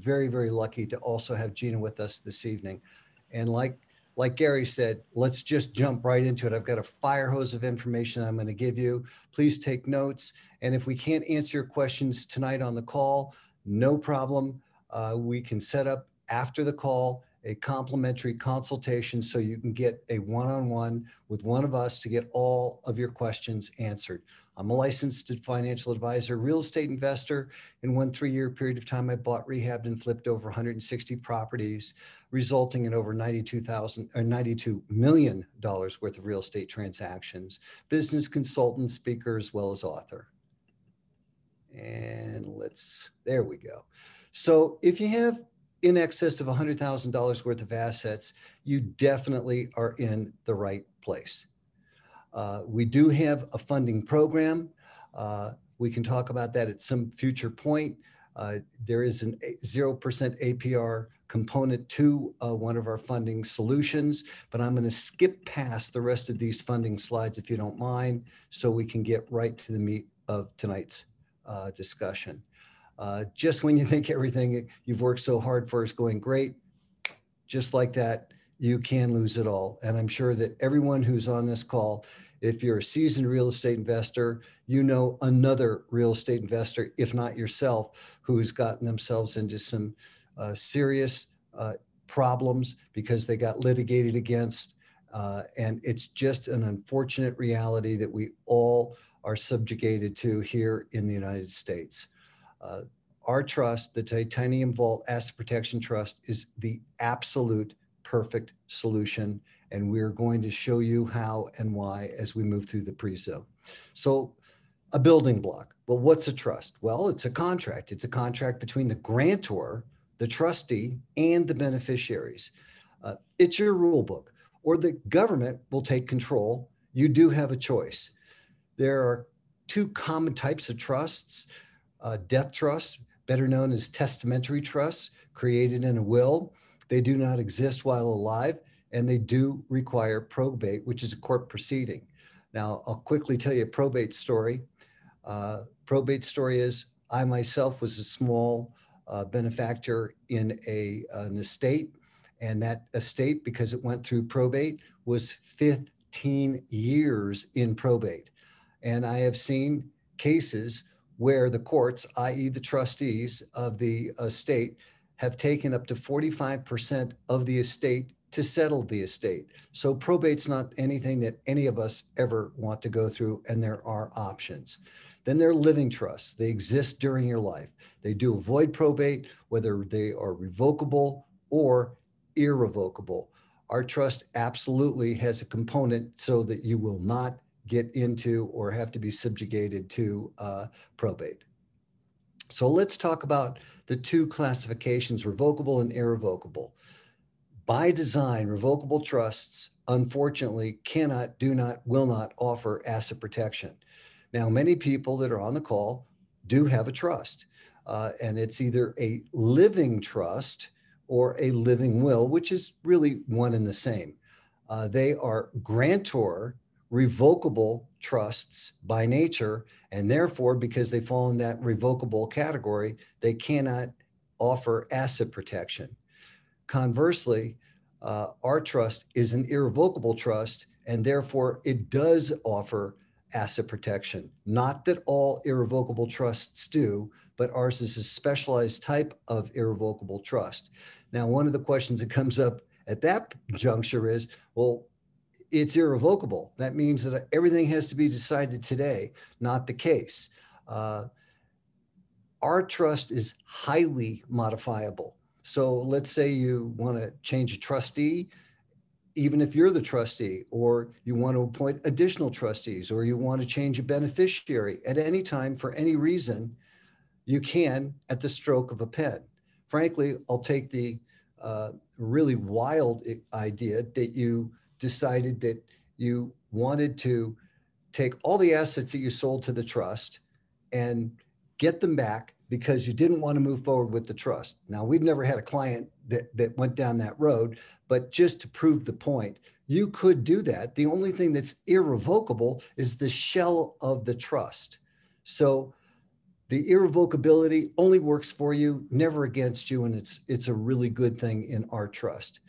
very, very lucky to also have Gina with us this evening. And like like Gary said, let's just jump right into it. I've got a fire hose of information I'm going to give you. Please take notes. And if we can't answer your questions tonight on the call, no problem. Uh, we can set up after the call a complimentary consultation so you can get a one-on-one with one of us to get all of your questions answered. I'm a licensed financial advisor, real estate investor. In one three-year period of time, I bought, rehabbed, and flipped over 160 properties, resulting in over 92,000 or 92 million dollars worth of real estate transactions. Business consultant, speaker, as well as author. And let's there we go. So if you have in excess of $100,000 worth of assets, you definitely are in the right place. Uh, we do have a funding program. Uh, we can talk about that at some future point. Uh, there is an 0% APR component to uh, one of our funding solutions, but I'm going to skip past the rest of these funding slides if you don't mind, so we can get right to the meat of tonight's uh, discussion. Uh, just when you think everything you've worked so hard for is going great, just like that, you can lose it all. And I'm sure that everyone who's on this call, if you're a seasoned real estate investor, you know another real estate investor, if not yourself, who's gotten themselves into some uh, serious uh, problems because they got litigated against. Uh, and it's just an unfortunate reality that we all are subjugated to here in the United States. Uh, our trust, the Titanium Vault Asset Protection Trust, is the absolute perfect solution. And we're going to show you how and why as we move through the pre-zo. So a building block. Well, what's a trust? Well, it's a contract. It's a contract between the grantor, the trustee, and the beneficiaries. Uh, it's your rule book, or the government will take control. You do have a choice. There are two common types of trusts uh, death trusts, better known as testamentary trusts, created in a will. They do not exist while alive, and they do require probate, which is a court proceeding. Now, I'll quickly tell you a probate story. Uh, probate story is I myself was a small uh, benefactor in a, an estate, and that estate, because it went through probate, was 15 years in probate. And I have seen cases where the courts, i.e., the trustees of the uh, estate, have taken up to 45% of the estate to settle the estate. So probate's not anything that any of us ever want to go through, and there are options. Then there are living trusts. They exist during your life. They do avoid probate, whether they are revocable or irrevocable. Our trust absolutely has a component so that you will not get into or have to be subjugated to uh, probate. So let's talk about the two classifications, revocable and irrevocable. By design, revocable trusts, unfortunately, cannot, do not, will not offer asset protection. Now, many people that are on the call do have a trust, uh, and it's either a living trust or a living will, which is really one and the same. Uh, they are grantor revocable trusts by nature, and therefore, because they fall in that revocable category, they cannot offer asset protection. Conversely, uh, our trust is an irrevocable trust, and therefore it does offer asset protection. Not that all irrevocable trusts do, but ours is a specialized type of irrevocable trust. Now, one of the questions that comes up at that juncture is well, it's irrevocable. That means that everything has to be decided today. Not the case. Uh, our trust is highly modifiable. So let's say you want to change a trustee, even if you're the trustee, or you want to appoint additional trustees, or you want to change a beneficiary at any time for any reason, you can at the stroke of a pen. Frankly, I'll take the uh, really wild idea that you decided that you wanted to take all the assets that you sold to the trust and get them back because you didn't want to move forward with the trust. Now, we've never had a client that, that went down that road, but just to prove the point, you could do that. The only thing that's irrevocable is the shell of the trust. So the irrevocability only works for you, never against you, and it's it's a really good thing in our trust.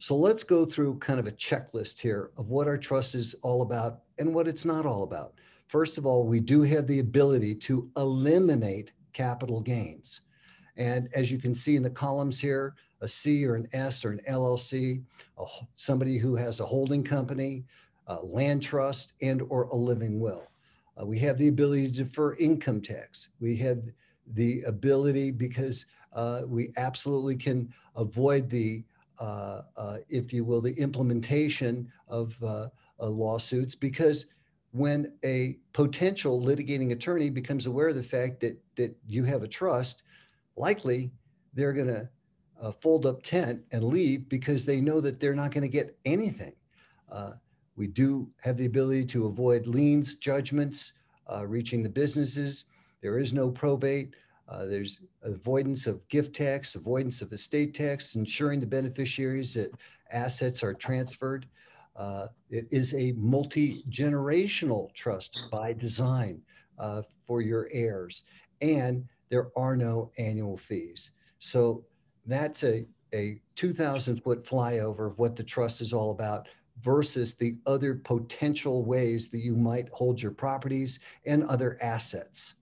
So let's go through kind of a checklist here of what our trust is all about and what it's not all about. First of all, we do have the ability to eliminate capital gains. And as you can see in the columns here, a C or an S or an LLC, a, somebody who has a holding company, a land trust, and or a living will. Uh, we have the ability to defer income tax. We have the ability because uh, we absolutely can avoid the, if you will, the implementation of uh, uh, lawsuits because when a potential litigating attorney becomes aware of the fact that that you have a trust, likely they're going to uh, fold up tent and leave because they know that they're not going to get anything. Uh, we do have the ability to avoid liens, judgments, uh, reaching the businesses. There is no probate. Uh, there's avoidance of gift tax, avoidance of estate tax, ensuring the beneficiaries that assets are transferred. Uh, it is a multi generational trust by design uh, for your heirs. And there are no annual fees. So that's a, a 2,000 foot flyover of what the trust is all about versus the other potential ways that you might hold your properties and other assets.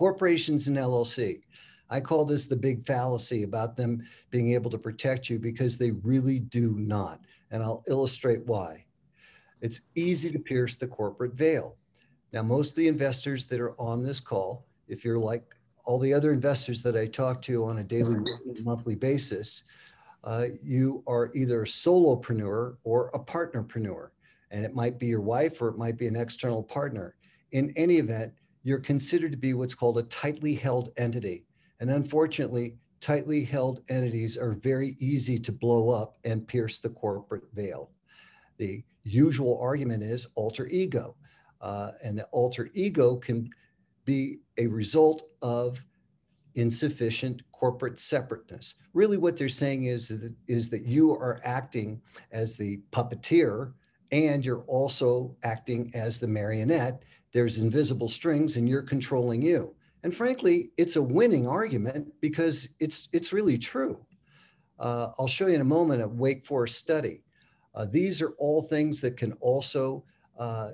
Corporations and LLC. I call this the big fallacy about them being able to protect you because they really do not. And I'll illustrate why. It's easy to pierce the corporate veil. Now, most of the investors that are on this call if you're like all the other investors that I talk to on a daily, monthly basis, uh, you are either a solopreneur or a partnerpreneur. And it might be your wife or it might be an external partner. In any event, you're considered to be what's called a tightly held entity. And unfortunately, tightly held entities are very easy to blow up and pierce the corporate veil. The usual argument is alter ego. Uh, and the alter ego can be a result of insufficient corporate separateness. Really, what they're saying is that, is that you are acting as the puppeteer and you're also acting as the marionette. There's invisible strings and you're controlling you. And frankly, it's a winning argument because it's, it's really true. Uh, I'll show you in a moment a Wake Forest study. Uh, these are all things that can also uh,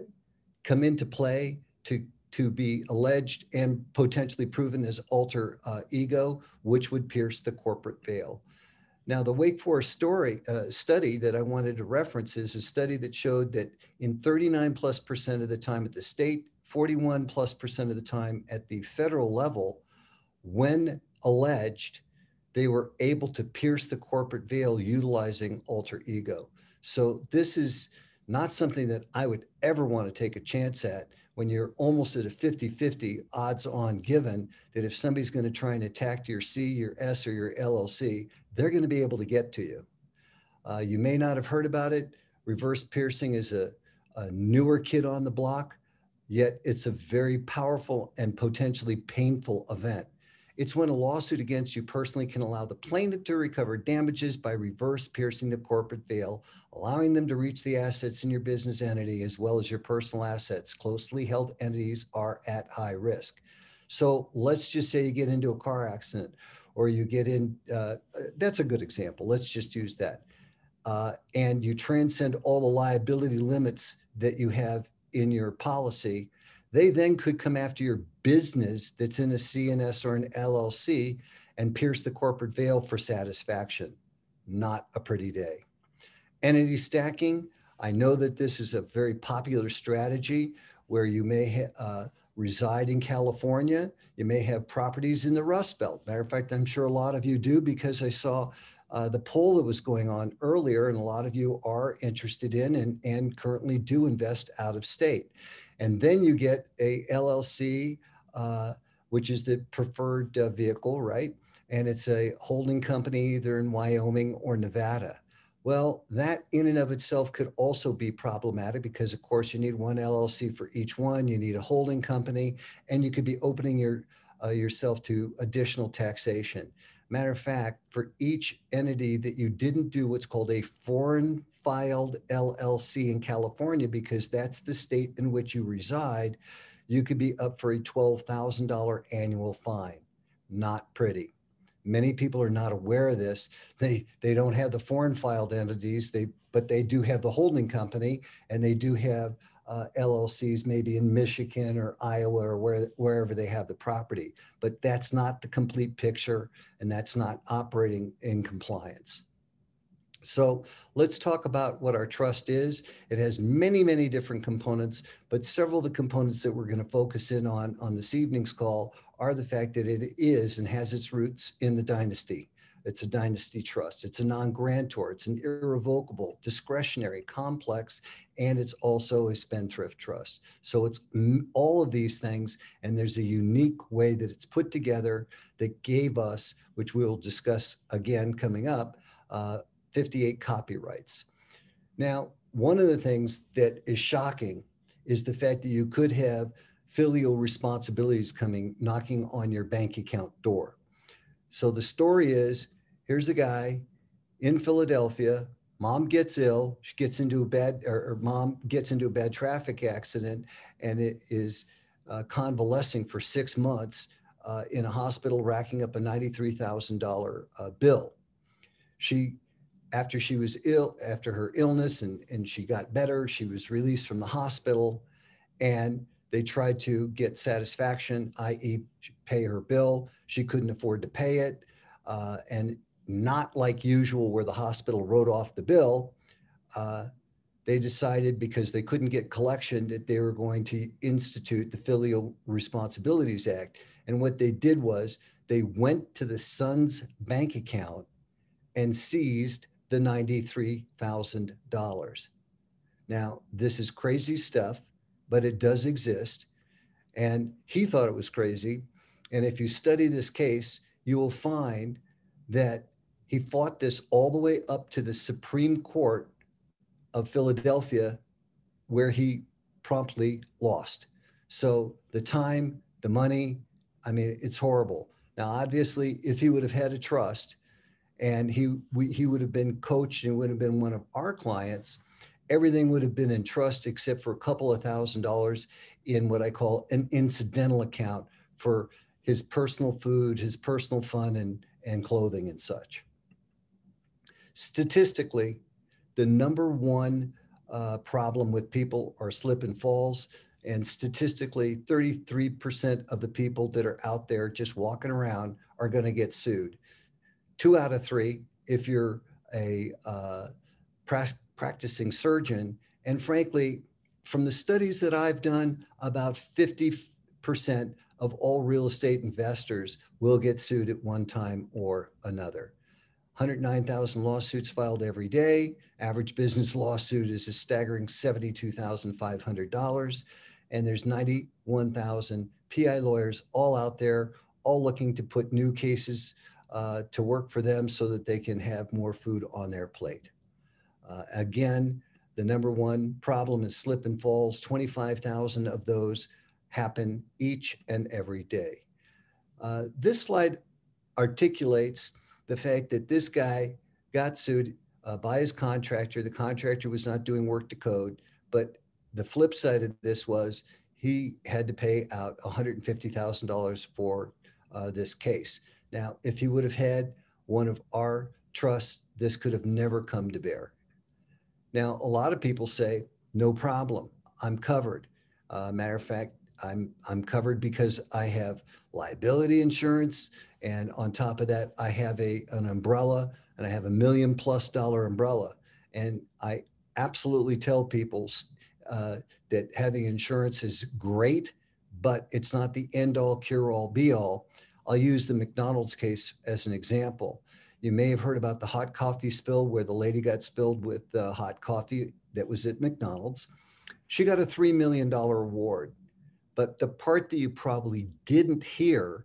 come into play to to be alleged and potentially proven as alter uh, ego, which would pierce the corporate veil. Now, the Wake Forest story uh, study that I wanted to reference is a study that showed that in 39 plus percent of the time at the state, 41 plus percent of the time at the federal level, when alleged, they were able to pierce the corporate veil utilizing alter ego. So this is not something that I would ever want to take a chance at when you're almost at a 50 50 odds on given that if somebody's going to try and attack your C, your S, or your LLC, they're going to be able to get to you. Uh, you may not have heard about it. Reverse piercing is a, a newer kid on the block, yet it's a very powerful and potentially painful event. It's when a lawsuit against you personally can allow the plaintiff to recover damages by reverse piercing the corporate veil, allowing them to reach the assets in your business entity as well as your personal assets. Closely held entities are at high risk. So let's just say you get into a car accident or you get in, uh, that's a good example. Let's just use that. Uh, and you transcend all the liability limits that you have in your policy they then could come after your business that's in a CNS or an LLC and pierce the corporate veil for satisfaction. Not a pretty day. Entity stacking, I know that this is a very popular strategy where you may uh, reside in California. You may have properties in the Rust Belt. Matter of fact, I'm sure a lot of you do because I saw uh, the poll that was going on earlier, and a lot of you are interested in and, and currently do invest out of state. And then you get a LLC, uh, which is the preferred uh, vehicle, right? And it's a holding company either in Wyoming or Nevada. Well, that in and of itself could also be problematic because, of course, you need one LLC for each one. You need a holding company, and you could be opening your uh, yourself to additional taxation. Matter of fact, for each entity that you didn't do what's called a foreign filed LLC in California because that's the state in which you reside, you could be up for a $12,000 annual fine. Not pretty. Many people are not aware of this. They they don't have the foreign filed entities. They but they do have the holding company, and they do have uh, LLCs maybe in Michigan or Iowa or where, wherever they have the property. But that's not the complete picture, and that's not operating in compliance. So let's talk about what our trust is. It has many, many different components, but several of the components that we're going to focus in on on this evening's call are the fact that it is and has its roots in the dynasty. It's a dynasty trust. It's a non grantor. It's an irrevocable, discretionary, complex, and it's also a spendthrift trust. So it's all of these things. And there's a unique way that it's put together that gave us, which we'll discuss again coming up, uh, 58 copyrights. Now, one of the things that is shocking is the fact that you could have filial responsibilities coming knocking on your bank account door. So the story is here's a guy in Philadelphia. Mom gets ill. She gets into a bad, or, or mom gets into a bad traffic accident, and it is uh, convalescing for six months uh, in a hospital, racking up a ninety-three thousand uh, bill. She after she was ill, after her illness and, and she got better, she was released from the hospital and they tried to get satisfaction, i.e., pay her bill. She couldn't afford to pay it. Uh, and not like usual, where the hospital wrote off the bill, uh, they decided because they couldn't get collection that they were going to institute the Filial Responsibilities Act. And what they did was they went to the son's bank account and seized the $93,000. Now, this is crazy stuff, but it does exist. And he thought it was crazy. And if you study this case, you will find that he fought this all the way up to the Supreme Court of Philadelphia, where he promptly lost. So the time, the money, I mean, it's horrible. Now, obviously, if he would have had a trust, and he we, he would have been coached and would have been one of our clients everything would have been in trust except for a couple of thousand dollars in what i call an incidental account for his personal food his personal fun and and clothing and such. Statistically the number one uh, problem with people are slip and falls and statistically 33% of the people that are out there just walking around are going to get sued. Two out of three if you're a uh, practicing surgeon. And frankly, from the studies that I've done, about 50% of all real estate investors will get sued at one time or another. 109,000 lawsuits filed every day. Average business lawsuit is a staggering $72,500. And there's 91,000 PI lawyers all out there, all looking to put new cases uh, to work for them so that they can have more food on their plate. Uh, again, the number one problem is slip and falls. 25,000 of those happen each and every day. Uh, this slide articulates the fact that this guy got sued uh, by his contractor. The contractor was not doing work to code, but the flip side of this was he had to pay out $150,000 for uh, this case. Now, if he would have had one of our trusts, this could have never come to bear. Now, a lot of people say, no problem, I'm covered. Uh, matter of fact, I'm I'm covered because I have liability insurance, and on top of that, I have a an umbrella, and I have a million plus dollar umbrella. And I absolutely tell people uh, that having insurance is great, but it's not the end all, cure all, be all. I'll use the McDonald's case as an example. You may have heard about the hot coffee spill where the lady got spilled with the hot coffee that was at McDonald's. She got a $3 million award. But the part that you probably didn't hear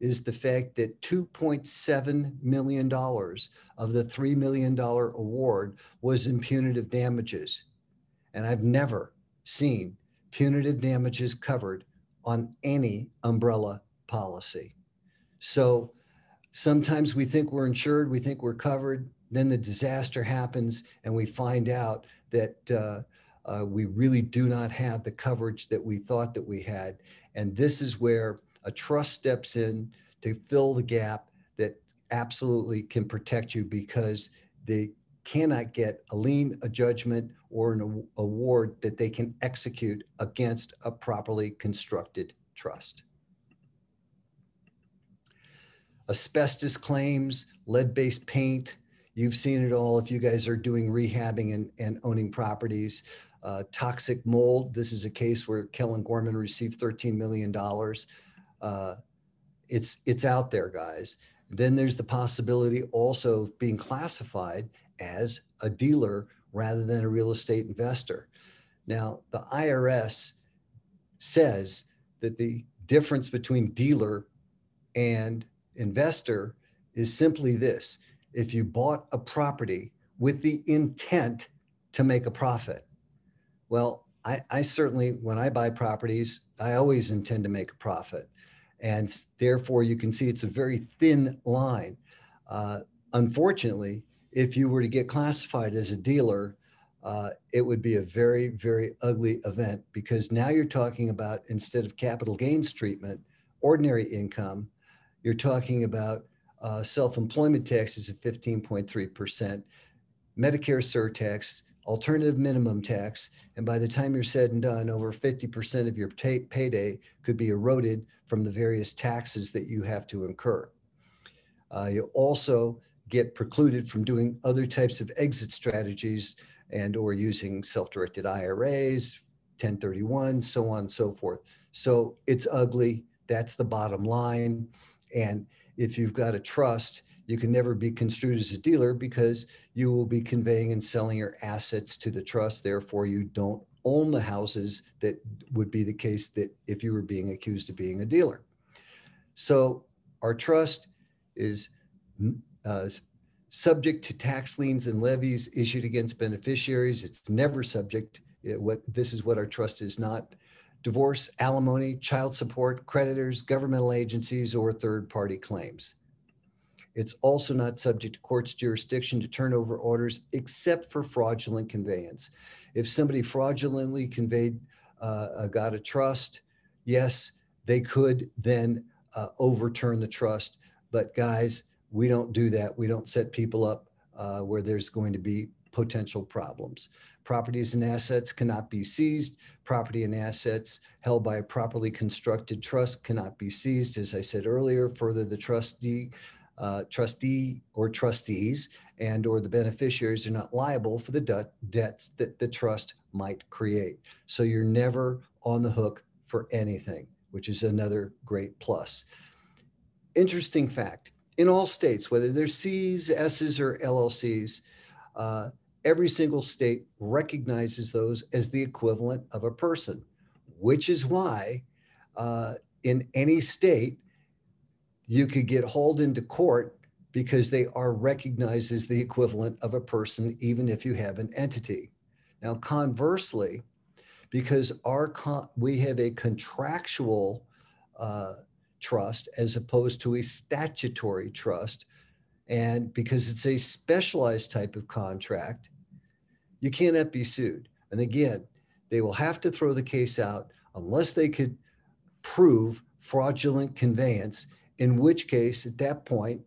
is the fact that $2.7 million of the $3 million award was in punitive damages. And I've never seen punitive damages covered on any umbrella policy. So sometimes we think we're insured, we think we're covered. Then the disaster happens, and we find out that uh, Uh, we really do not have the coverage that we thought that we had. And this is where a trust steps in to fill the gap that absolutely can protect you because they cannot get a lien, a judgment, or an award that they can execute against a properly constructed trust. Asbestos claims, lead based paint, you've seen it all if you guys are doing rehabbing and, and owning properties. Uh, toxic mold, this is a case where Kellen Gorman received $13 million. Uh, it's, it's out there, guys. Then there's the possibility also of being classified as a dealer rather than a real estate investor. Now, the IRS says that the difference between dealer and investor is simply this if you bought a property with the intent to make a profit, well, I, I, certainly, when I buy properties, I always intend to make a profit. And therefore, you can see it's a very thin line. Uh, unfortunately, if you were to get classified as a dealer, uh, it would be a very, very ugly event because now you're talking about instead of capital gains treatment, ordinary income, you're talking about uh, self employment taxes of 15.3%, Medicare surtax, alternative minimum tax, and by the time you're said and done, over 50% of your pay- payday could be eroded from the various taxes that you have to incur. Uh, you also get precluded from doing other types of exit strategies and or using self-directed IRAs, 1031, so on and so forth. So it's ugly. That's the bottom line. And if you've got a trust, you can never be construed as a dealer because you will be conveying and selling your assets to the trust. Therefore, you don't own the houses that would be the case that if you were being accused of being a dealer. So our trust is uh, subject to tax liens and levies issued against beneficiaries. It's never subject. It, what this is what our trust is not. Divorce, alimony, child support, creditors, governmental agencies, or third-party claims. It's also not subject to court's jurisdiction to turn over orders except for fraudulent conveyance. If somebody fraudulently conveyed, uh, got a trust, yes, they could then uh, overturn the trust. But guys, we don't do that. We don't set people up uh, where there's going to be potential problems. Properties and assets cannot be seized. Property and assets held by a properly constructed trust cannot be seized. As I said earlier, further, the trustee, uh, trustee or trustees and or the beneficiaries are not liable for the de- debts that the trust might create. So you're never on the hook for anything, which is another great plus. Interesting fact in all states, whether they're Cs, S's, or LLCs, uh, every single state recognizes those as the equivalent of a person, which is why uh, in any state, you could get hauled into court because they are recognized as the equivalent of a person, even if you have an entity. Now, conversely, because our con- we have a contractual uh, trust as opposed to a statutory trust. And because it's a specialized type of contract, you cannot be sued. And again, they will have to throw the case out unless they could prove fraudulent conveyance, in which case, at that point,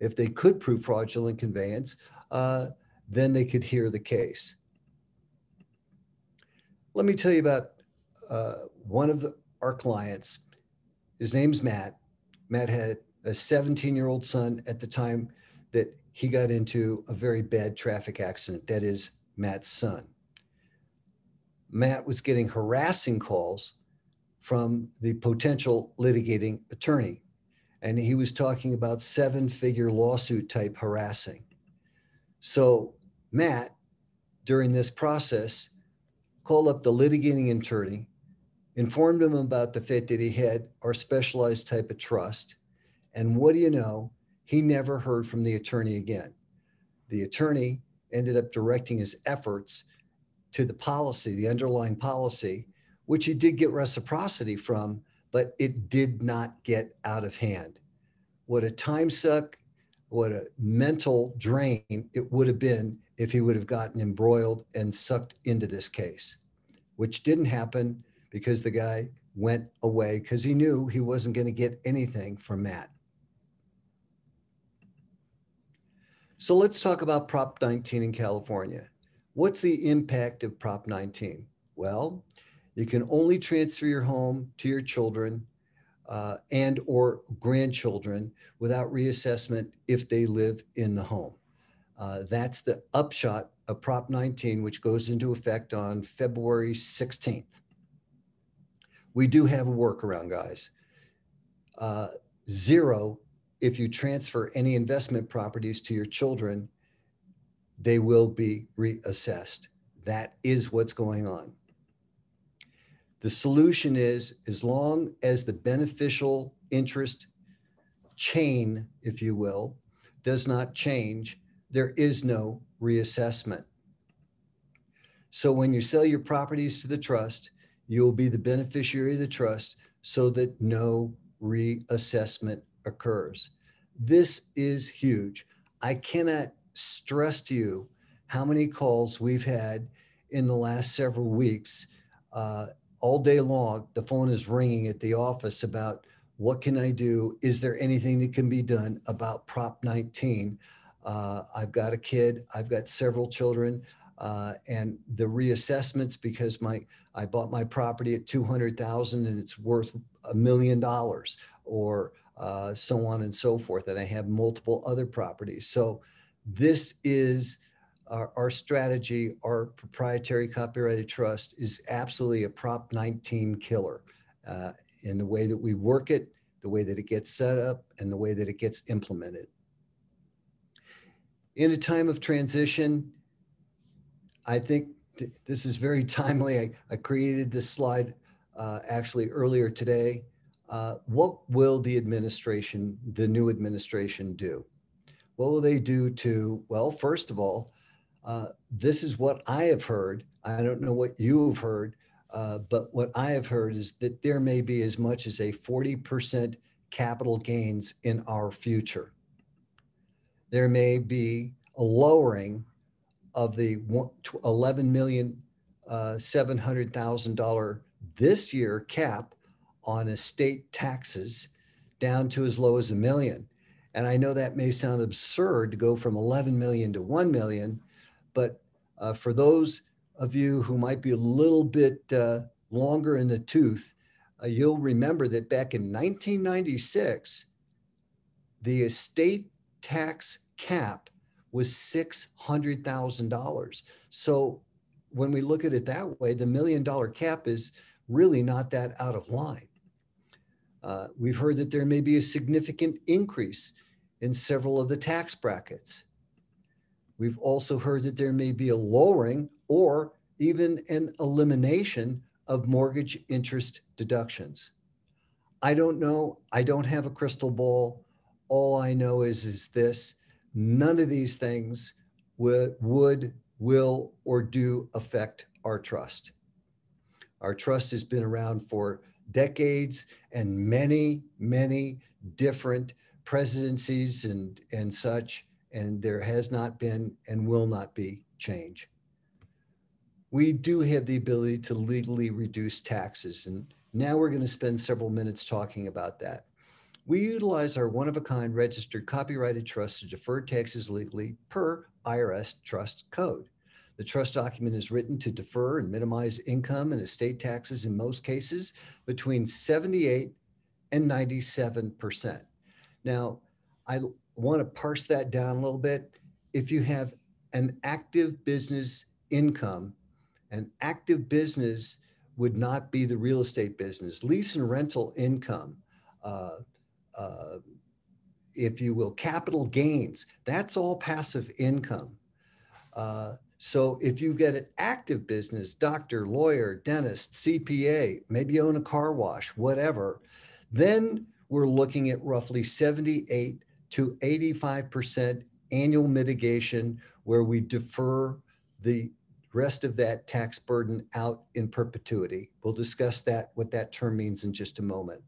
if they could prove fraudulent conveyance, uh, then they could hear the case. Let me tell you about uh, one of the, our clients his name's Matt. Matt had a 17 year old son at the time that he got into a very bad traffic accident. That is Matt's son. Matt was getting harassing calls from the potential litigating attorney. And he was talking about seven figure lawsuit type harassing. So Matt, during this process, called up the litigating attorney informed him about the fact that he had our specialized type of trust. And what do you know? He never heard from the attorney again. The attorney ended up directing his efforts to the policy, the underlying policy, which he did get reciprocity from, but it did not get out of hand. What a time suck. what a mental drain it would have been if he would have gotten embroiled and sucked into this case, which didn't happen because the guy went away because he knew he wasn't going to get anything from Matt. So let's talk about Prop 19 in California. What's the impact of Prop 19? Well, you can only transfer your home to your children uh, and or grandchildren without reassessment if they live in the home. Uh, that's the upshot of Prop 19, which goes into effect on February 16th. We do have a workaround, guys. Uh, zero, if you transfer any investment properties to your children, they will be reassessed. That is what's going on. The solution is as long as the beneficial interest chain, if you will, does not change, there is no reassessment. So when you sell your properties to the trust, you'll be the beneficiary of the trust so that no reassessment occurs. This is huge. I cannot stress to you how many calls we've had in the last several weeks uh, all day long, the phone is ringing at the office about what can I do? Is there anything that can be done about Prop 19? Uh, I've got a kid, I've got several children, uh, and the reassessments because my I bought my property at 200,000 and it's worth a million dollars, or uh, so on and so forth. And I have multiple other properties. So this is our, our strategy, our proprietary copyrighted trust is absolutely a Prop 19 killer uh, in the way that we work it, the way that it gets set up, and the way that it gets implemented. In a time of transition, I think th- this is very timely. I, I created this slide uh, actually earlier today. Uh, what will the administration, the new administration, do? What will they do to, well, first of all, uh, this is what I have heard. I don't know what you have heard, uh, but what I have heard is that there may be as much as a 40% capital gains in our future. There may be a lowering of the 11 million uh, this year cap on estate taxes down to as low as a million. And I know that may sound absurd to go from 11 million to 1 million, but uh, for those of you who might be a little bit uh, longer in the tooth, uh, you'll remember that back in 1996, the estate tax cap was $600,000. So when we look at it that way, the million dollar cap is really not that out of line. Uh, we've heard that there may be a significant increase in several of the tax brackets. We've also heard that there may be a lowering or even an elimination of mortgage interest deductions. I don't know. I don't have a crystal ball. All I know is, is this none of these things would, would, will, or do affect our trust. Our trust has been around for decades and many, many different presidencies and, and such and there has not been and will not be change. We do have the ability to legally reduce taxes, and now we're going to spend several minutes talking about that. We utilize our one of a kind registered copyrighted trust to defer taxes legally per IRS trust code. The trust document is written to defer and minimize income and estate taxes in most cases between 78 and 97%. Now, I want to parse that down a little bit. If you have an active business income, an active business would not be the real estate business. Lease and rental income, uh, uh, if you will, capital gains, that's all passive income. Uh, so if you get an active business, doctor, lawyer, dentist, CPA, maybe you own a car wash, whatever, then we're looking at roughly 78 to 85% annual mitigation where we defer the rest of that tax burden out in perpetuity. We'll discuss that, what that term means in just a moment.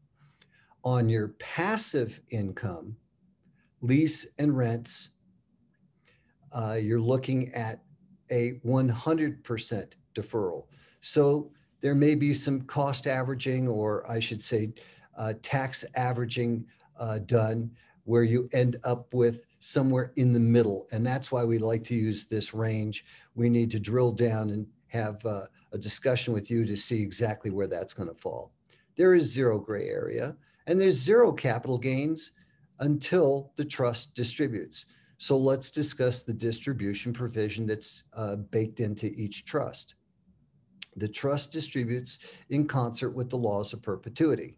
On your passive income, lease and rents, uh, you're looking at a 100% deferral. So there may be some cost averaging, or I should say, uh, tax averaging uh, done where you end up with somewhere in the middle. And that's why we like to use this range. We need to drill down and have uh, a discussion with you to see exactly where that's going to fall. There is zero gray area and there's zero capital gains until the trust distributes. So let's discuss the distribution provision that's uh, baked into each trust. The trust distributes in concert with the laws of perpetuity.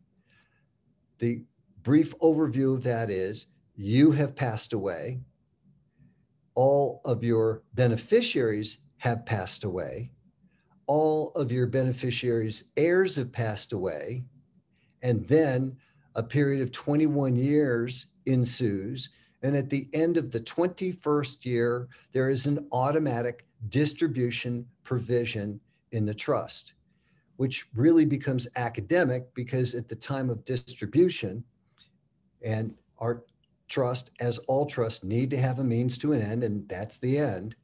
The brief overview of that is you have passed away, all of your beneficiaries have passed away, all of your beneficiaries' heirs have passed away, and then a period of 21 years ensues. And at the end of the 21st year, there is an automatic distribution provision in the trust, which really becomes academic because at the time of distribution, and our trust, as all trusts, need to have a means to an end, and that's the end.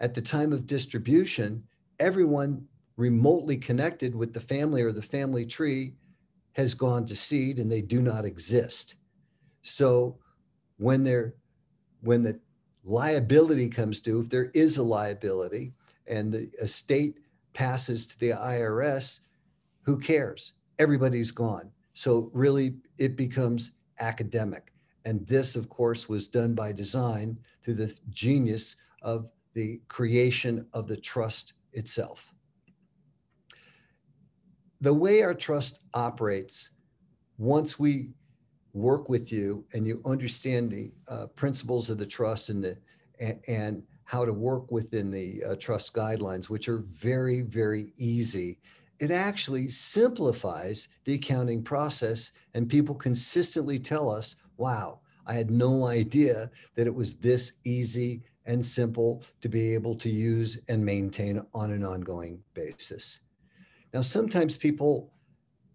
At the time of distribution, everyone remotely connected with the family or the family tree has gone to seed and they do not exist. So when they're when the liability comes due, if there is a liability and the estate passes to the IRS, who cares? Everybody's gone. So really it becomes academic. And this, of course, was done by design through the genius of the creation of the trust itself. The way our trust operates, once we work with you and you understand the uh, principles of the trust and the and, and how to work within the uh, trust guidelines, which are very very easy. It actually simplifies the accounting process and people consistently tell us wow i had no idea that it was this easy and simple to be able to use and maintain on an ongoing basis. Now sometimes people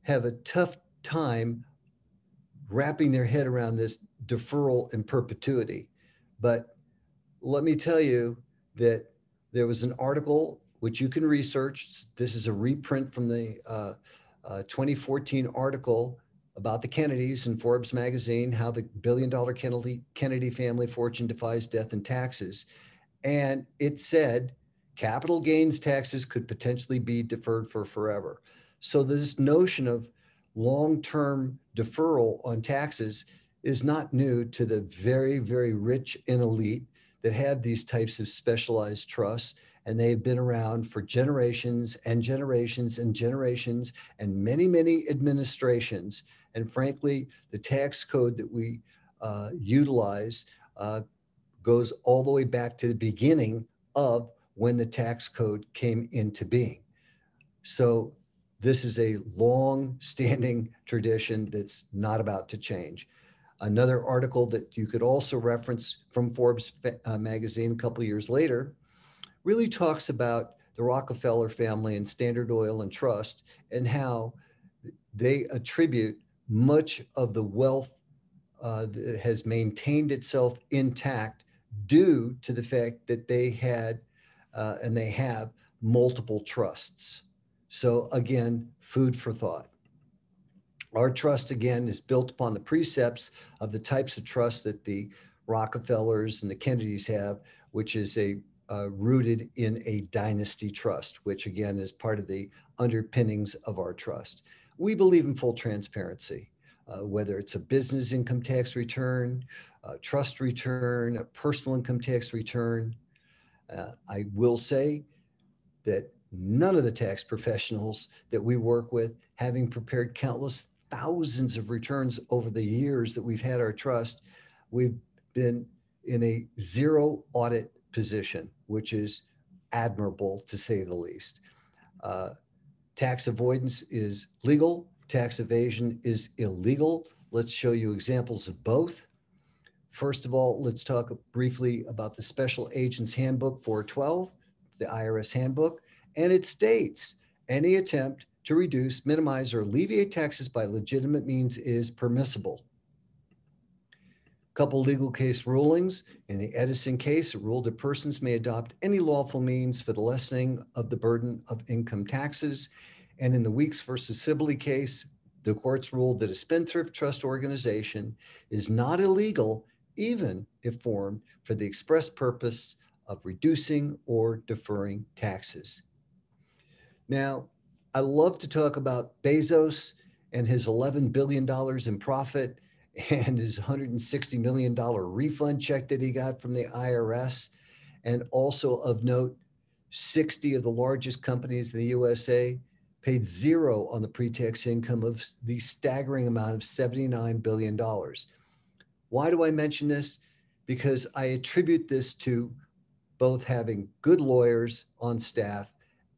have a tough time wrapping their head around this deferral in perpetuity but let me tell you that there was an article which you can research. This is a reprint from the uh, uh, 2014 article about the Kennedys in Forbes magazine, how the billion dollar Kennedy, Kennedy family fortune defies death and taxes. And it said capital gains taxes could potentially be deferred for forever. So this notion of long-term deferral on taxes is not new to the very, very rich and elite that have these types of specialized trusts and they've been around for generations and generations and generations and many, many administrations. And frankly, the tax code that we uh, utilize uh, goes all the way back to the beginning of when the tax code came into being. So this is a long standing tradition that's not about to change. Another article that you could also reference from Forbes uh, magazine a couple years later really talks about the Rockefeller family and Standard Oil and Trust and how they attribute much of the wealth uh, that has maintained itself intact due to the fact that they had uh, and they have multiple trusts. So, again, food for thought. Our trust, again, is built upon the precepts of the types of trust that the Rockefellers and the Kennedys have, which is a uh, rooted in a dynasty trust, which again is part of the underpinnings of our trust. We believe in full transparency, uh, whether it's a business income tax return, a trust return, a personal income tax return. Uh, I will say that none of the tax professionals that we work with, having prepared countless thousands of returns over the years that we've had our trust, we've been in a zero audit position, which is admirable to say the least. Uh, tax avoidance is legal, tax evasion is illegal. Let's show you examples of both. First of all, let's talk briefly about the Special Agents Handbook 412, the IRS handbook, and it states any attempt to reduce, minimize, or alleviate taxes by legitimate means is permissible. Couple legal case rulings. In the Edison case, it ruled that persons may adopt any lawful means for the lessening of the burden of income taxes. And in the Weeks versus Sibley case, the courts ruled that a spendthrift trust organization is not illegal, even if formed for the express purpose of reducing or deferring taxes. Now, I love to talk about Bezos and his $11 billion in profit and his $160 million refund check that he got from the IRS. And also of note, 60 of the largest companies in the USA paid zero on the pre-tax income of the staggering amount of $79 billion. Why do I mention this? Because I attribute this to both having good lawyers on staff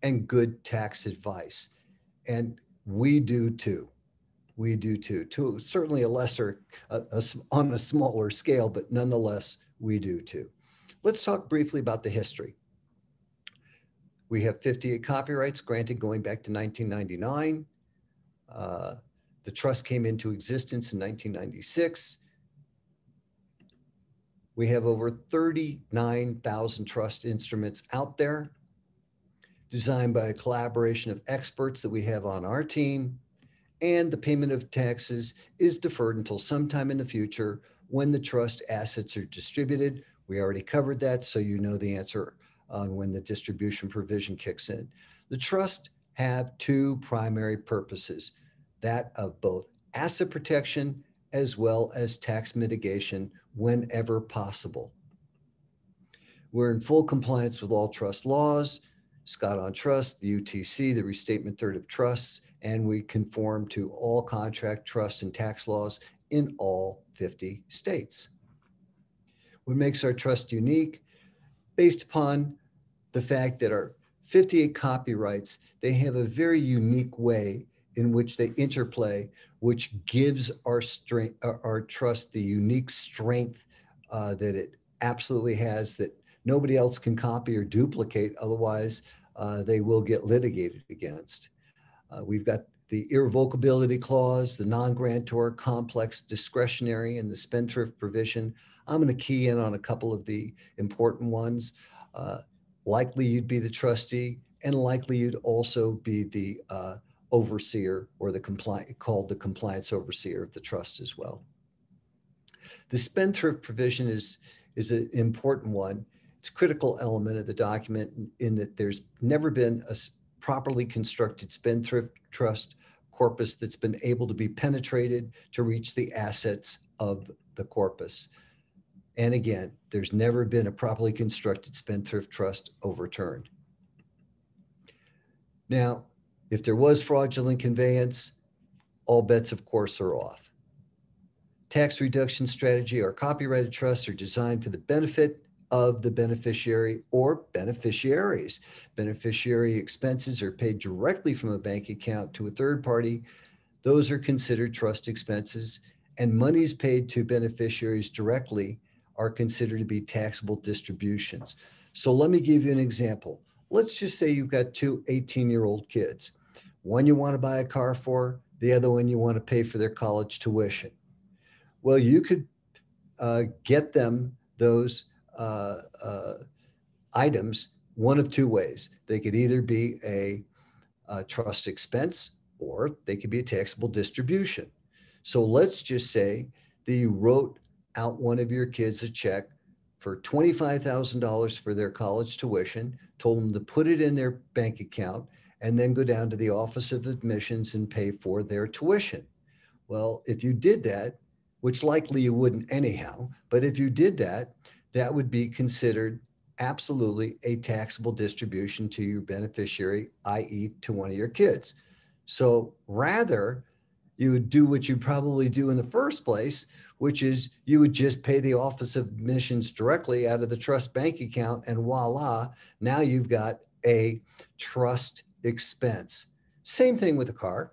and good tax advice. And we do too we do too, to certainly a lesser, a, a, on a smaller scale, but nonetheless, we do too. Let's talk briefly about the history. We have 58 copyrights granted going back to 1999. Uh, the trust came into existence in 1996. We have over 39,000 trust instruments out there, designed by a collaboration of experts that we have on our team and the payment of taxes is deferred until sometime in the future when the trust assets are distributed. We already covered that, so you know the answer on when the distribution provision kicks in. The trust have two primary purposes, that of both asset protection as well as tax mitigation whenever possible. We're in full compliance with all trust laws, Scott on Trust, the UTC, the Restatement Third of Trusts, and we conform to all contract, trusts and tax laws in all 50 states. What makes our trust unique? Based upon the fact that our 58 copyrights, they have a very unique way in which they interplay, which gives our strength, our, trust the unique strength uh, that it absolutely has that nobody else can copy or duplicate. Otherwise, uh, they will get litigated against. Uh, we've got the irrevocability clause, the non-grantor complex discretionary, and the spendthrift provision. I'm going to key in on a couple of the important ones. Uh, likely you'd be the trustee, and likely you'd also be the uh, overseer or the compliant called the compliance overseer of the trust as well. The spendthrift provision is is an important one. Critical element of the document in, in that there's never been a properly constructed spendthrift trust corpus that's been able to be penetrated to reach the assets of the corpus. And again, there's never been a properly constructed spendthrift trust overturned. Now, if there was fraudulent conveyance, all bets, of course, are off. Tax reduction strategy or copyrighted trusts are designed for the benefit of the beneficiary or beneficiaries. Beneficiary expenses are paid directly from a bank account to a third party. Those are considered trust expenses, and monies paid to beneficiaries directly are considered to be taxable distributions. So let me give you an example. Let's just say you've got two 18 year old kids. One you want to buy a car for, the other one you want to pay for their college tuition. Well, you could uh, get them those uh, uh, items one of two ways. They could either be a, a trust expense or they could be a taxable distribution. So let's just say that you wrote out one of your kids a check for $25,000 for their college tuition, told them to put it in their bank account, and then go down to the Office of Admissions and pay for their tuition. Well, if you did that, which likely you wouldn't anyhow, but if you did that, that would be considered absolutely a taxable distribution to your beneficiary, i.e., to one of your kids. So rather, you would do what you probably do in the first place, which is you would just pay the Office of Admissions directly out of the trust bank account, and voila, now you've got a trust expense. Same thing with a car.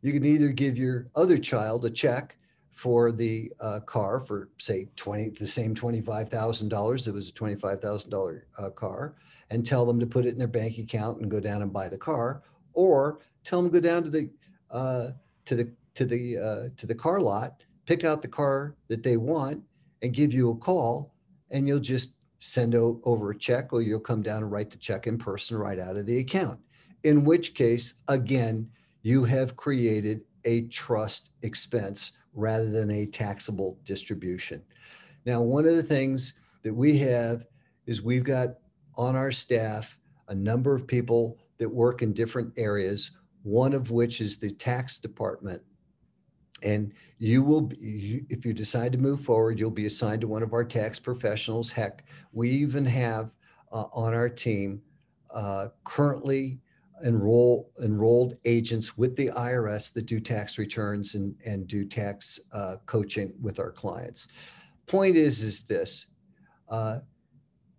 You can either give your other child a check for the uh, car for say 20 the same $25,000 it was a $25,000 uh, car and tell them to put it in their bank account and go down and buy the car or tell them to go down to the uh, to the to the uh, to the car lot pick out the car that they want and give you a call and you'll just send o- over a check or you'll come down and write the check in person right out of the account. In which case, again, you have created a trust expense rather than a taxable distribution. Now, one of the things that we have is we've got on our staff a number of people that work in different areas, one of which is the tax department. And you will, be, if you decide to move forward, you'll be assigned to one of our tax professionals. Heck, we even have uh, on our team uh, currently enroll enrolled agents with the IRS that do tax returns and, and do tax uh, coaching with our clients. Point is, is this: uh,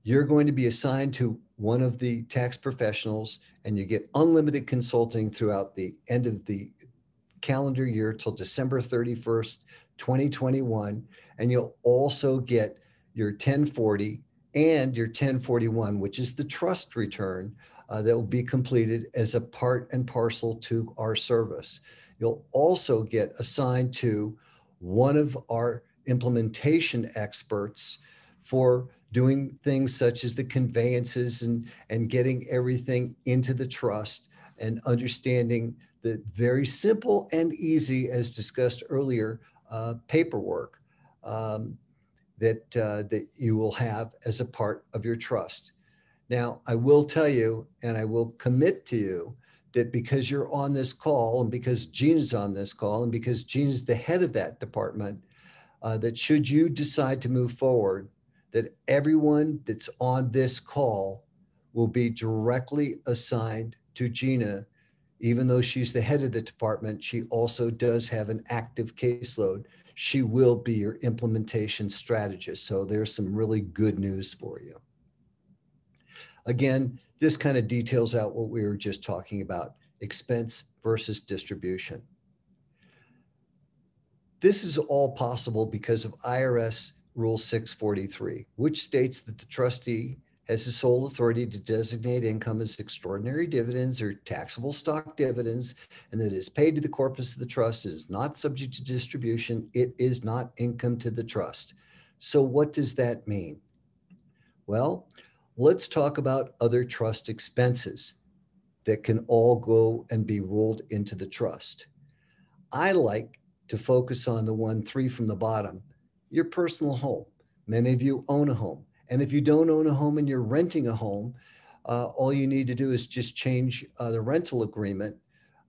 you're going to be assigned to one of the tax professionals, and you get unlimited consulting throughout the end of the calendar year till December 31st, 2021, and you'll also get your 1040 and your 1041, which is the trust return uh, that will be completed as a part and parcel to our service. You'll also get assigned to one of our implementation experts for doing things such as the conveyances and, and getting everything into the trust and understanding the very simple and easy, as discussed earlier, uh, paperwork um, that, uh, that you will have as a part of your trust. Now, I will tell you, and I will commit to you that because you're on this call and because Gina's on this call and because Gina's the head of that department, uh, that should you decide to move forward, that everyone that's on this call will be directly assigned to Gina. Even though she's the head of the department, she also does have an active caseload. She will be your implementation strategist. So there's some really good news for you. Again, this kind of details out what we were just talking about expense versus distribution. This is all possible because of IRS Rule 643, which states that the trustee has the sole authority to designate income as extraordinary dividends or taxable stock dividends, and that is paid to the corpus of the trust. It is not subject to distribution. It is not income to the trust. So, what does that mean? Well, let's talk about other trust expenses that can all go and be rolled into the trust. I like to focus on the one three from the bottom your personal home. Many of you own a home. And if you don't own a home and you're renting a home, uh, all you need to do is just change uh, the rental agreement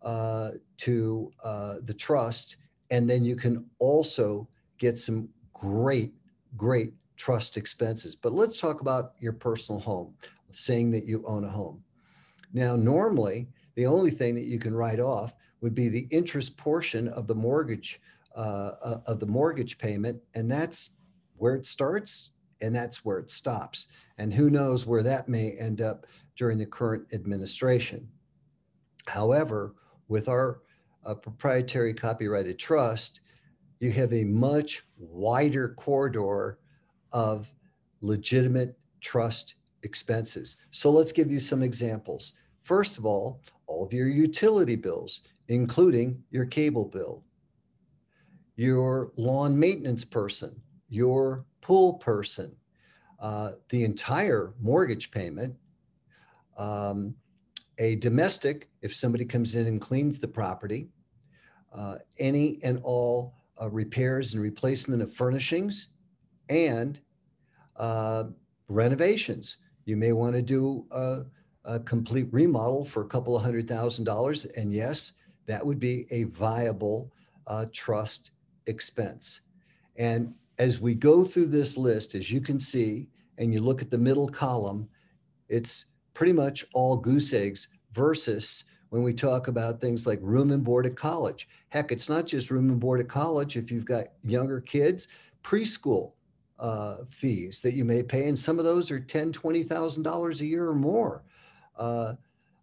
uh, to uh, the trust. And then you can also get some great, great trust expenses. But let's talk about your personal home, saying that you own a home. Now, normally, the only thing that you can write off would be the interest portion of the mortgage uh, uh, of the mortgage payment, and that's where it starts and that's where it stops. And who knows where that may end up during the current administration. However, with our uh, proprietary copyrighted trust, you have a much wider corridor of legitimate trust expenses. So let's give you some examples. First of all, all of your utility bills, including your cable bill, your lawn maintenance person, your pool person, uh, the entire mortgage payment, um, a domestic, if somebody comes in and cleans the property, uh, any and all uh, repairs and replacement of furnishings, and uh, renovations. You may want to do a, a, complete remodel for a couple of hundred thousand dollars. And yes, that would be a viable uh, trust expense. And as we go through this list, as you can see, and you look at the middle column, it's pretty much all goose eggs versus when we talk about things like room and board at college. Heck, it's not just room and board at college. If you've got younger kids, preschool uh, fees that you may pay, and some of those are ten, twenty thousand dollars a year or more. Uh,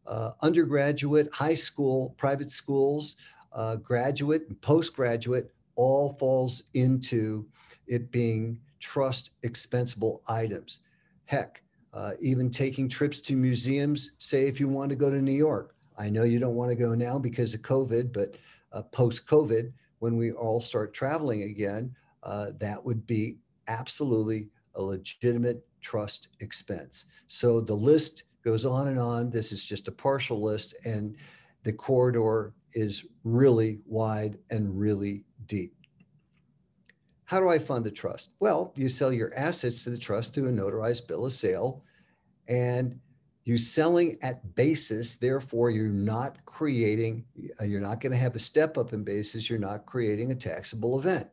uh, undergraduate, high school, private schools, uh, graduate, and postgraduate all falls into it being trust expensible items. Heck, uh, even taking trips to museums. Say if you want to go to New York, I know you don't want to go now because of COVID, but uh, post COVID, when we all start traveling again, uh, that would be absolutely a legitimate trust expense. So the list goes on and on. This is just a partial list, and the corridor is really wide and really deep. How do I fund the trust? Well, you sell your assets to the trust through a notarized bill of sale, and you're selling at basis. Therefore, you're not creating, you're not going to have a step up in basis. You're not creating a taxable event.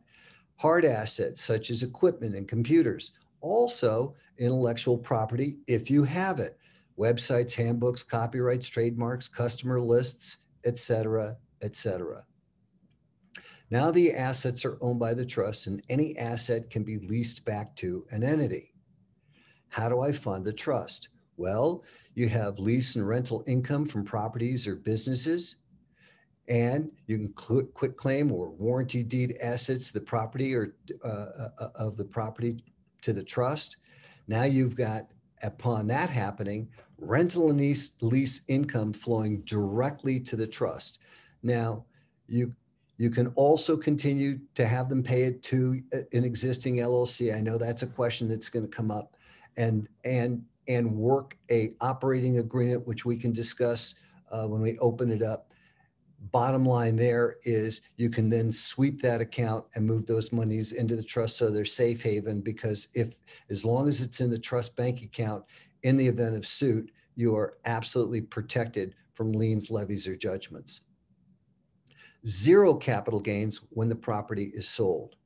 Hard assets such as equipment and computers, also intellectual property if you have it websites, handbooks, copyrights, trademarks, customer lists, etc., etc. Now the assets are owned by the trust and any asset can be leased back to an entity. How do I fund the trust? Well, you have lease and rental income from properties or businesses, and you can quit claim or warranty deed assets, the property or uh, uh, uh, of the property to the trust. Now you've got, upon that happening, rental and lease, lease income flowing directly to the trust. Now, you you can also continue to have them pay it to an existing LLC. I know that's a question that's going to come up, and and and work a operating agreement, which we can discuss uh, when we open it up. Bottom line there is you can then sweep that account and move those monies into the trust so they're safe haven because if as long as it's in the trust bank account in the event of suit, you are absolutely protected from liens, levies, or judgments. Zero capital gains when the property is sold.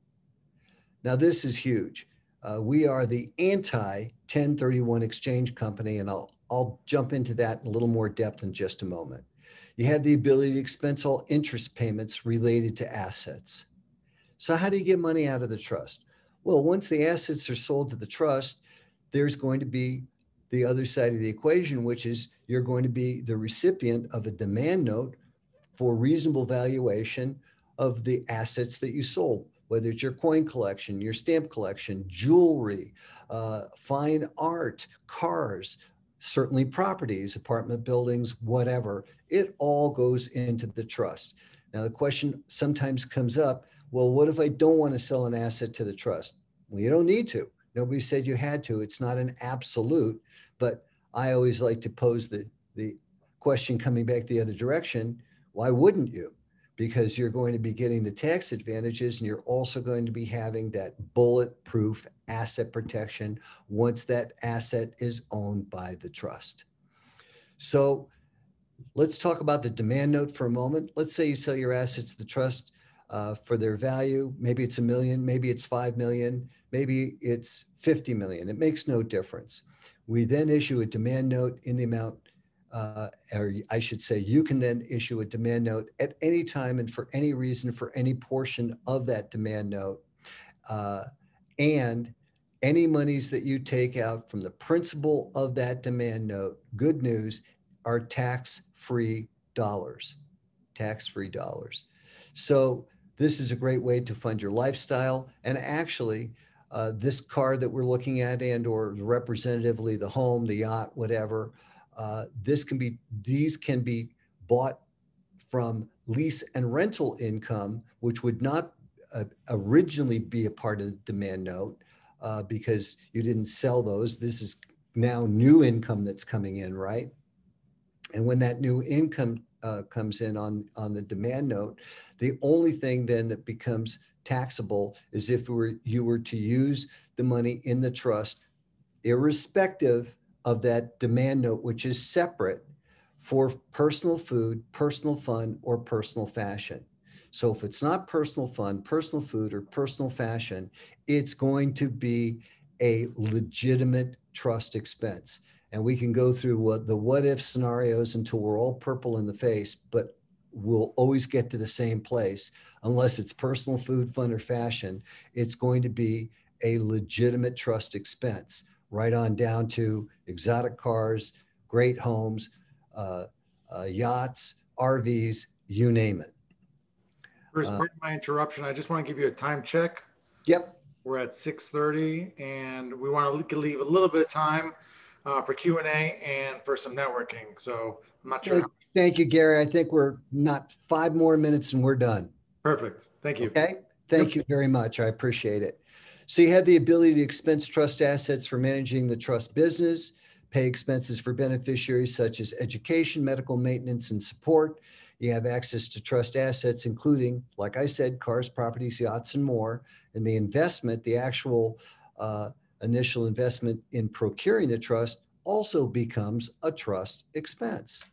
Now, this is huge. Uh, we are the anti 1031 exchange company, and I'll, I'll jump into that in a little more depth in just a moment. You have the ability to expense all interest payments related to assets. So, how do you get money out of the trust? Well, once the assets are sold to the trust, there's going to be the other side of the equation, which is you're going to be the recipient of a demand note for reasonable valuation of the assets that you sold, whether it's your coin collection, your stamp collection, jewelry, uh, fine art, cars, certainly properties, apartment buildings, whatever. It all goes into the trust. Now, the question sometimes comes up well, what if I don't want to sell an asset to the trust? Well, you don't need to. Nobody said you had to. It's not an absolute. But I always like to pose the, the question coming back the other direction why wouldn't you? Because you're going to be getting the tax advantages and you're also going to be having that bulletproof asset protection once that asset is owned by the trust. So let's talk about the demand note for a moment. Let's say you sell your assets to the trust uh, for their value. Maybe it's a million, maybe it's 5 million, maybe it's 50 million. It makes no difference. We then issue a demand note in the amount, uh, or I should say, you can then issue a demand note at any time and for any reason for any portion of that demand note. Uh, and any monies that you take out from the principal of that demand note, good news, are tax free dollars. Tax free dollars. So, this is a great way to fund your lifestyle. And actually, uh, this car that we're looking at and or representatively the home, the yacht, whatever, uh, this can be, these can be bought from lease and rental income, which would not uh, originally be a part of the demand note uh, because you didn't sell those. This is now new income that's coming in, right? And when that new income uh, comes in on on the demand note, the only thing then that becomes taxable is if were, you were to use the money in the trust, irrespective of that demand note, which is separate for personal food, personal fun, or personal fashion. So if it's not personal fun, personal food, or personal fashion, it's going to be a legitimate trust expense. And we can go through what the what if scenarios until we're all purple in the face, but we'll always get to the same place unless it's personal food, fun, or fashion. It's going to be a legitimate trust expense, right on down to exotic cars, great homes, uh, uh, yachts, RVs, you name it. First, uh, pardon my interruption. I just want to give you a time check. Yep. We're at 6:30, and we want to leave a little bit of time uh, for Q and A and for some networking. So I'm not sure. Thank you, Gary. I think we're not five more minutes and we're done. Perfect. Thank you. Okay. Thank you very much. I appreciate it. So you have the ability to expense trust assets for managing the trust business, pay expenses for beneficiaries such as education, medical maintenance, and support. You have access to trust assets, including, like I said, cars, properties, yachts, and more. And the investment, the actual uh, initial investment in procuring the trust, also becomes a trust expense.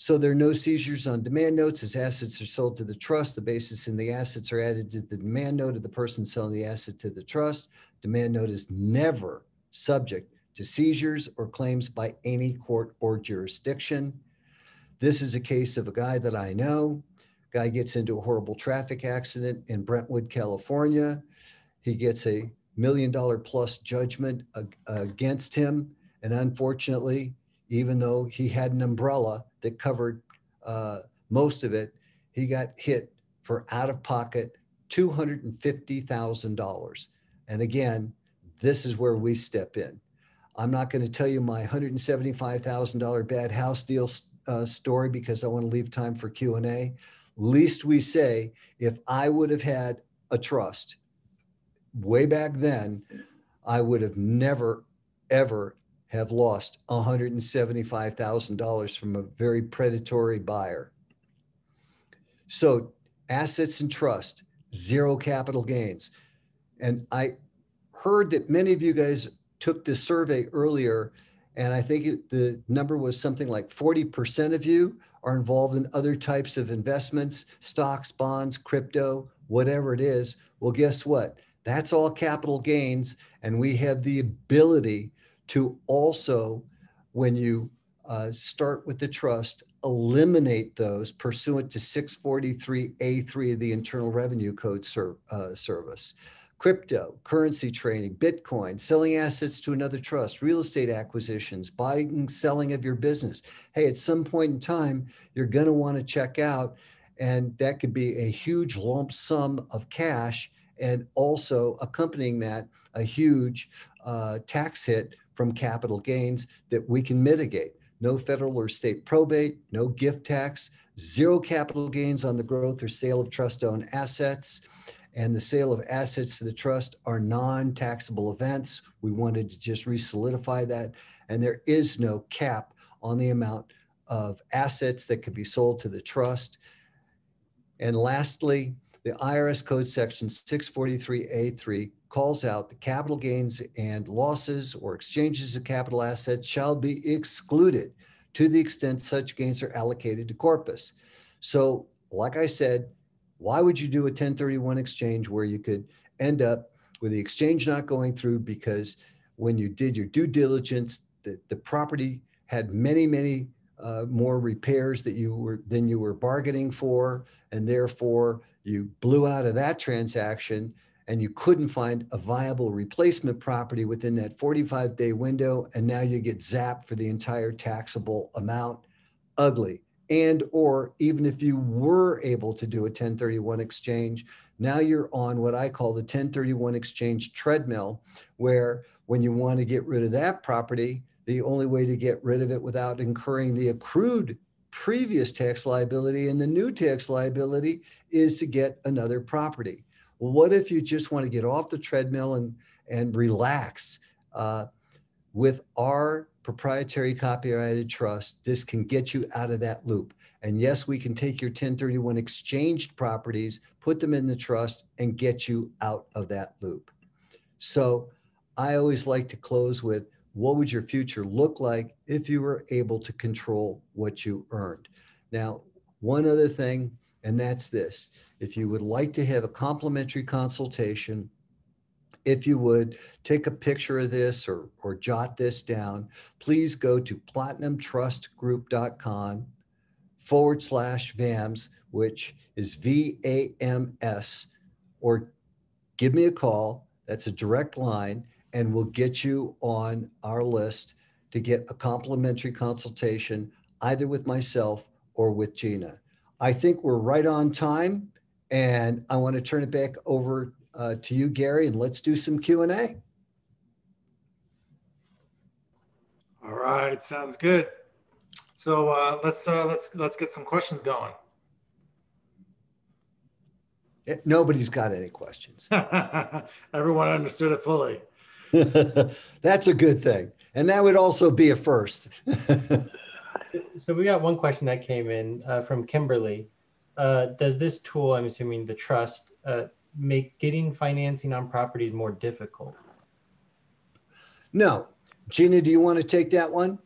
So there are no seizures on demand notes as assets are sold to the trust. The basis in the assets are added to the demand note of the person selling the asset to the trust. Demand note is never subject to seizures or claims by any court or jurisdiction. This is a case of a guy that I know. Guy gets into a horrible traffic accident in Brentwood, California. He gets a million dollar plus judgment against him. And unfortunately, even though he had an umbrella that covered uh, most of it, he got hit for out of pocket $250,000. And again, this is where we step in. I'm not going to tell you my $175,000 bad house deal uh, story because I want to leave time for Q&A. Least we say, if I would have had a trust way back then, I would have never, ever have lost $175,000 from a very predatory buyer. So, assets and trust, zero capital gains. And I heard that many of you guys took this survey earlier, and I think it, the number was something like 40% of you are involved in other types of investments, stocks, bonds, crypto, whatever it is. Well, guess what? That's all capital gains, and we have the ability to also, when you uh, start with the trust, eliminate those pursuant to 643A3 of the Internal Revenue Code ser- uh, Service. Crypto, currency trading, Bitcoin, selling assets to another trust, real estate acquisitions, buying, selling of your business. Hey, at some point in time, you're going to want to check out, and that could be a huge lump sum of cash, and also accompanying that, a huge uh, tax hit from capital gains that we can mitigate. No federal or state probate, no gift tax, zero capital gains on the growth or sale of trust owned assets. And the sale of assets to the trust are non taxable events. We wanted to just re solidify that. And there is no cap on the amount of assets that could be sold to the trust. And lastly, the IRS Code Section 643A3 calls out the capital gains and losses or exchanges of capital assets shall be excluded to the extent such gains are allocated to corpus. So, like I said, why would you do a 1031 exchange where you could end up with the exchange not going through because when you did your due diligence, the, the property had many, many uh, more repairs that you were than you were bargaining for, and therefore you blew out of that transaction and you couldn't find a viable replacement property within that 45 day window and now you get zapped for the entire taxable amount. Ugly. And or even if you were able to do a 1031 exchange now you're on what i call the 1031 exchange treadmill where when you want to get rid of that property the only way to get rid of it without incurring the accrued previous tax liability and the new tax liability is to get another property well, what if you just want to get off the treadmill and, and relax? Uh, with our proprietary copyrighted trust, this can get you out of that loop. And yes, we can take your 1031 exchanged properties, put them in the trust, and get you out of that loop. So I always like to close with what would your future look like if you were able to control what you earned? Now, one other thing, and that's this if you would like to have a complimentary consultation, if you would take a picture of this or, or jot this down, please go to platinumtrustgroup.com forward slash VAMS, which is V A M S, or give me a call. That's a direct line, and we'll get you on our list to get a complimentary consultation either with myself or with Gina. I think we're right on time. And I want to turn it back over uh, to you, Gary, and let's do some Q and A. All right, sounds good. So uh, let's uh, let's let's get some questions going. Eh, Nobody's got any questions. Everyone understood it fully. That's a good thing. And that would also be a first. So we got one question that came in uh, from Kimberly. Uh, does this tool, I'm assuming the trust, uh, make getting financing on properties more difficult? no. Gina, do you want to take that one?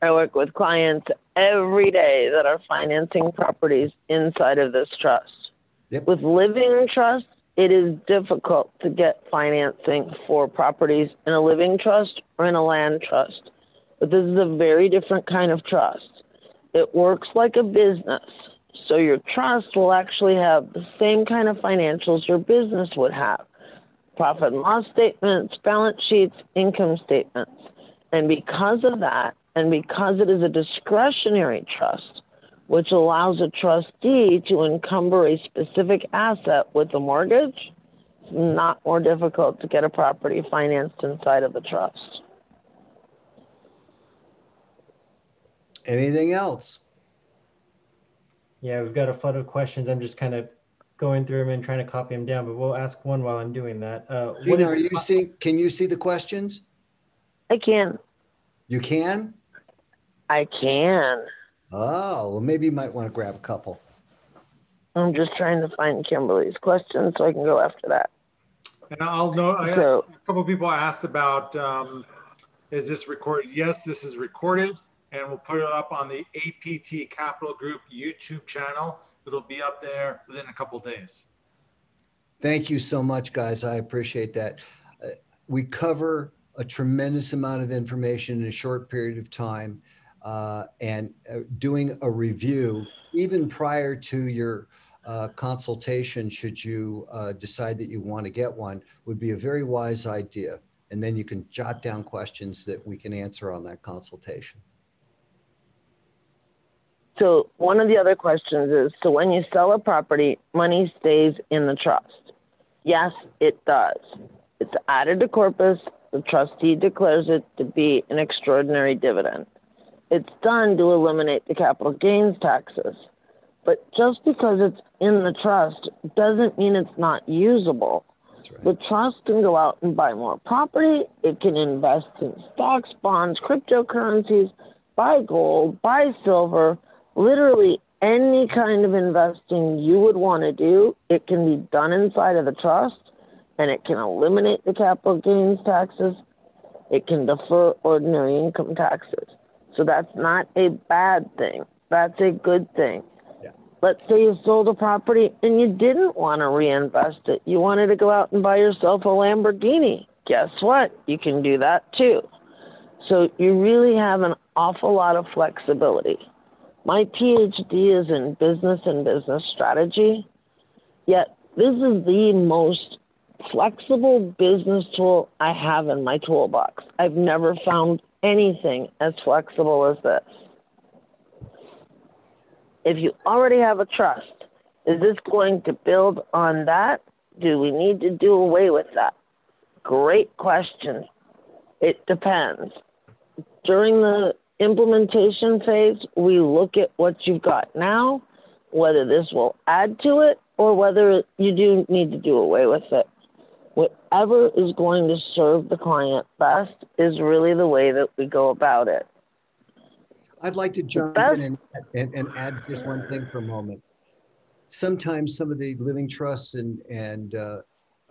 I work with clients every day that are financing properties inside of this trust. Yep. With living trusts, it is difficult to get financing for properties in a living trust or in a land trust. But this is a very different kind of trust. It works like a business. So your trust will actually have the same kind of financials your business would have profit and loss statements, balance sheets, income statements. And because of that, and because it is a discretionary trust, which allows a trustee to encumber a specific asset with a mortgage, it's not more difficult to get a property financed inside of the trust. Anything else? Yeah, we've got a flood of questions. I'm just kind of going through them and trying to copy them down, but we'll ask one while I'm doing that. Uh, what Gina, is are you seeing, can you see the questions? I can. You can? I can. Oh, well, maybe you might want to grab a couple. I'm just trying to find Kimberly's question so I can go after that. And I'll know, I- So, a couple people asked about, um, is this recorded? Yes, this is recorded and we'll put it up on the APT Capital Group YouTube channel. It'll be up there within a couple days. Thank you so much, guys. I appreciate that. Uh, We cover a tremendous amount of information in a short period of time. uh, and uh, doing a review, even prior to your uh, consultation, should you uh, decide that you want to get one, would be a very wise idea. And then you can jot down questions that we can answer on that consultation. So one of the other questions is, so when you sell a property, money stays in the trust. Yes, it does. It's added to corpus. The trustee declares it to be an extraordinary dividend. It's done to eliminate the capital gains taxes. But just because it's in the trust doesn't mean it's not usable. Right. The trust can go out and buy more property. It can invest in stocks, bonds, cryptocurrencies, buy gold, buy silver, literally any kind of investing you would want to do. It can be done inside of the trust and it can eliminate the capital gains taxes. It can defer ordinary income taxes. So that's not a bad thing. That's a good thing. Yeah. Let's say you sold a property and you didn't want to reinvest it. You wanted to go out and buy yourself a Lamborghini. Guess what? You can do that too. So you really have an awful lot of flexibility. My PhD is in business and business strategy, yet this is the most flexible business tool I have in my toolbox. I've never found anything as flexible as this. If you already have a trust, is this going to build on that? Do we need to do away with that? Great question. It depends. During the implementation phase, we look at what you've got now, whether this will add to it or whether you do need to do away with it. Whatever is going to serve the client best is really the way that we go about it. I'd like to jump best- in and, and, and add just one thing for a moment. Sometimes some of the living trusts and, and uh,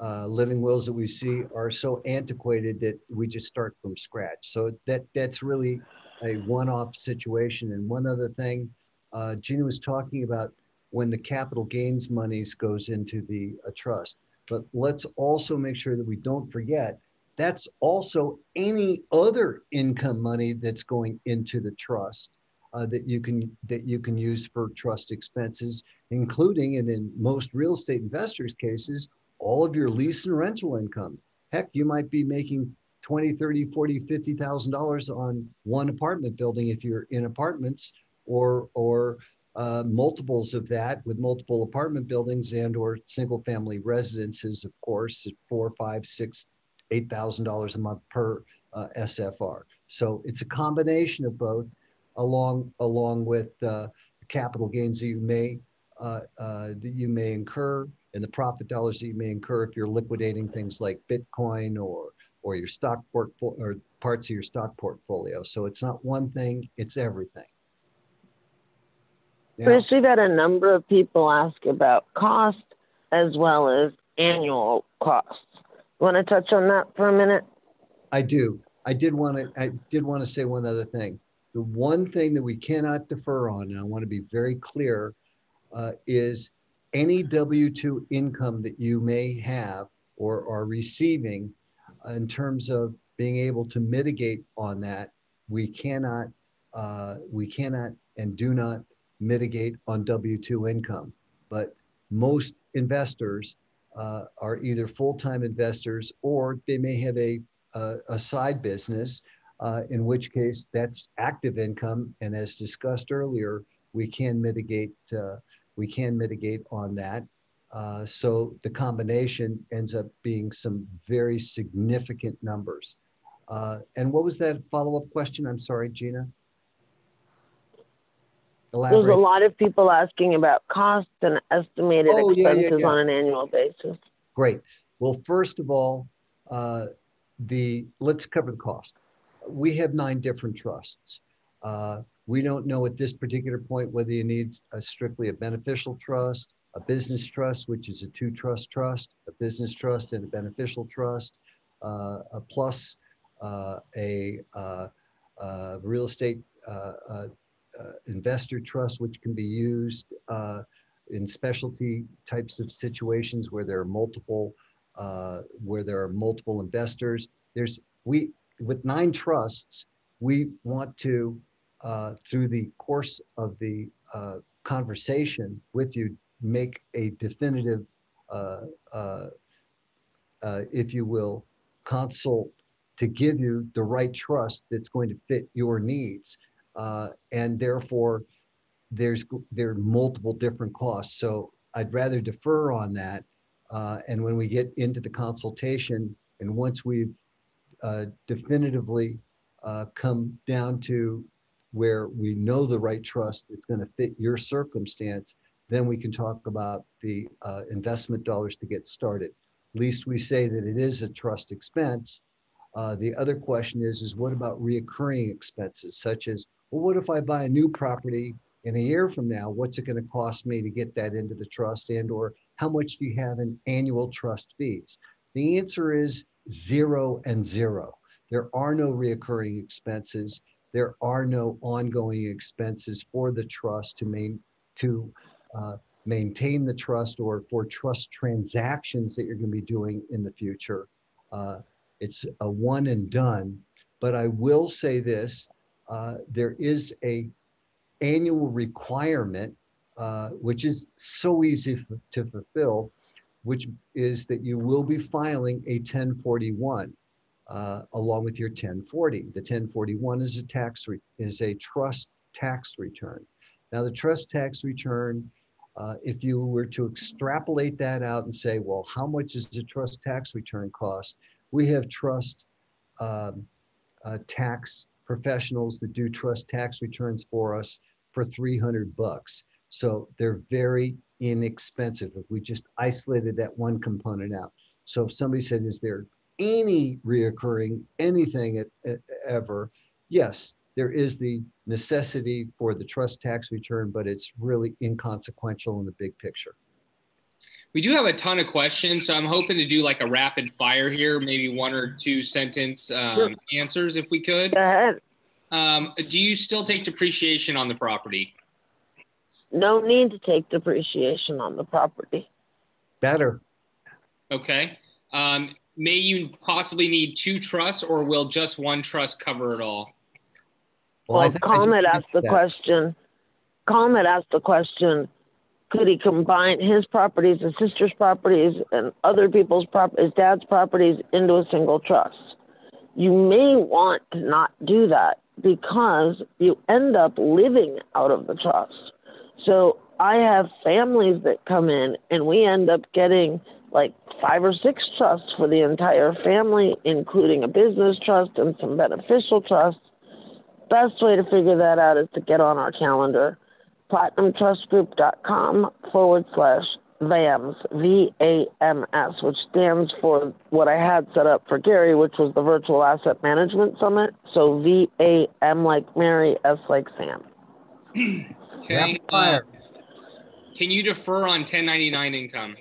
uh, living wills that we see are so antiquated that we just start from scratch. So that that's really a one-off situation. And one other thing, uh, Gina was talking about when the capital gains monies goes into the uh, trust. But let's also make sure that we don't forget that's also any other income money that's going into the trust uh, that you can that you can use for trust expenses, including and in most real estate investors' cases, all of your lease and rental income. Heck, you might be making 20, 30, 40, 50,000 dollars on one apartment building if you're in apartments or or uh, multiples of that with multiple apartment buildings and or single family residences, of course, at four, five, six, eight thousand dollars a month per uh, SFR. So it's a combination of both, along along with uh, capital gains that you may uh, uh, that you may incur and the profit dollars that you may incur if you're liquidating things like Bitcoin or or your stock portfolio or parts of your stock portfolio. So it's not one thing; it's everything. Now, Chris, we've had a number of people ask about cost as well as annual costs. Want to touch on that for a minute? I do. I did want to. I did want to say one other thing. The one thing that we cannot defer on, and I want to be very clear, uh, is any W two income that you may have or are receiving, in terms of being able to mitigate on that. We cannot. Uh, we cannot and do not mitigate on W 2 income. But most investors uh, are either full time investors or they may have a, a, a side business, uh, in which case that's active income. And as discussed earlier, we can mitigate. Uh, we can mitigate on that. Uh, so the combination ends up being some very significant numbers. Uh, and what was that follow-up question? I'm sorry, Gina. Elaborate. There's a lot of people asking about costs and estimated oh, expenses yeah, yeah, yeah. on an annual basis. Great. Well, first of all, uh, the let's cover the cost. We have nine different trusts. Uh, we don't know at this particular point whether you need a strictly a beneficial trust, a business trust, which is a two trust trust, a business trust and a beneficial trust, uh, a plus uh, a uh, uh, real estate uh, investor trust, which can be used uh, in specialty types of situations where there are multiple uh, where there are multiple investors. There's we with nine trusts, we want to uh, through the course of the uh, conversation with you make a definitive, uh, if you will, consult to give you the right trust that's going to fit your needs uh, and therefore there's there are multiple different costs. So I'd rather defer on that. Uh, and when we get into the consultation, and once we've uh, definitively uh, come down to where we know the right trust that's going to fit your circumstance, then we can talk about the uh, investment dollars to get started. At least we say that it is a trust expense. Uh, the other question is, is what about reoccurring expenses, such as well, what if I buy a new property in a year from now? What's it going to cost me to get that into the trust and or how much do you have in annual trust fees? The answer is zero and zero. There are no reoccurring expenses. There are no ongoing expenses for the trust to main, to uh, maintain the trust or for trust transactions that you're going to be doing in the future. Uh, it's a one and done. But I will say this uh, there is a annual requirement, uh, which is so easy to fulfill, which is that you will be filing a 1041 uh, along with your 1040. The 1041 is a tax is a trust tax return. Now the trust tax return, uh, if you were to extrapolate that out and say, well, how much does the trust tax return cost? We have trust um, uh, tax professionals that do trust tax returns for us for 300 bucks. So they're very inexpensive if we just isolated that one component out. So if somebody said, is there any reoccurring anything at, at, ever? Yes, there is the necessity for the trust tax return, but it's really inconsequential in the big picture. We do have a ton of questions, so I'm hoping to do like a rapid fire here, maybe one or two sentence um, sure. answers if we could. Go ahead. Um, do you still take depreciation on the property? No need to take depreciation on the property. Better. Okay. Um, may you possibly need two trusts, or will just one trust cover it all? Well, well Comet asked the that. question. Comet asked the question could he combine his properties, his sister's properties, and other people's prop, his dad's properties into a single trust? You may want to not do that because you end up living out of the trust. So I have families that come in, and we end up getting like five or six trusts for the entire family, including a business trust and some beneficial trusts. Best way to figure that out is to get on our calendar platinumtrustgroup.com forward slash VAMS, V A M S, which stands for what I had set up for Gary, which was the Virtual Asset Management Summit. So V A M like Mary, S like Sam. Can, uh, can you defer on 1099 income?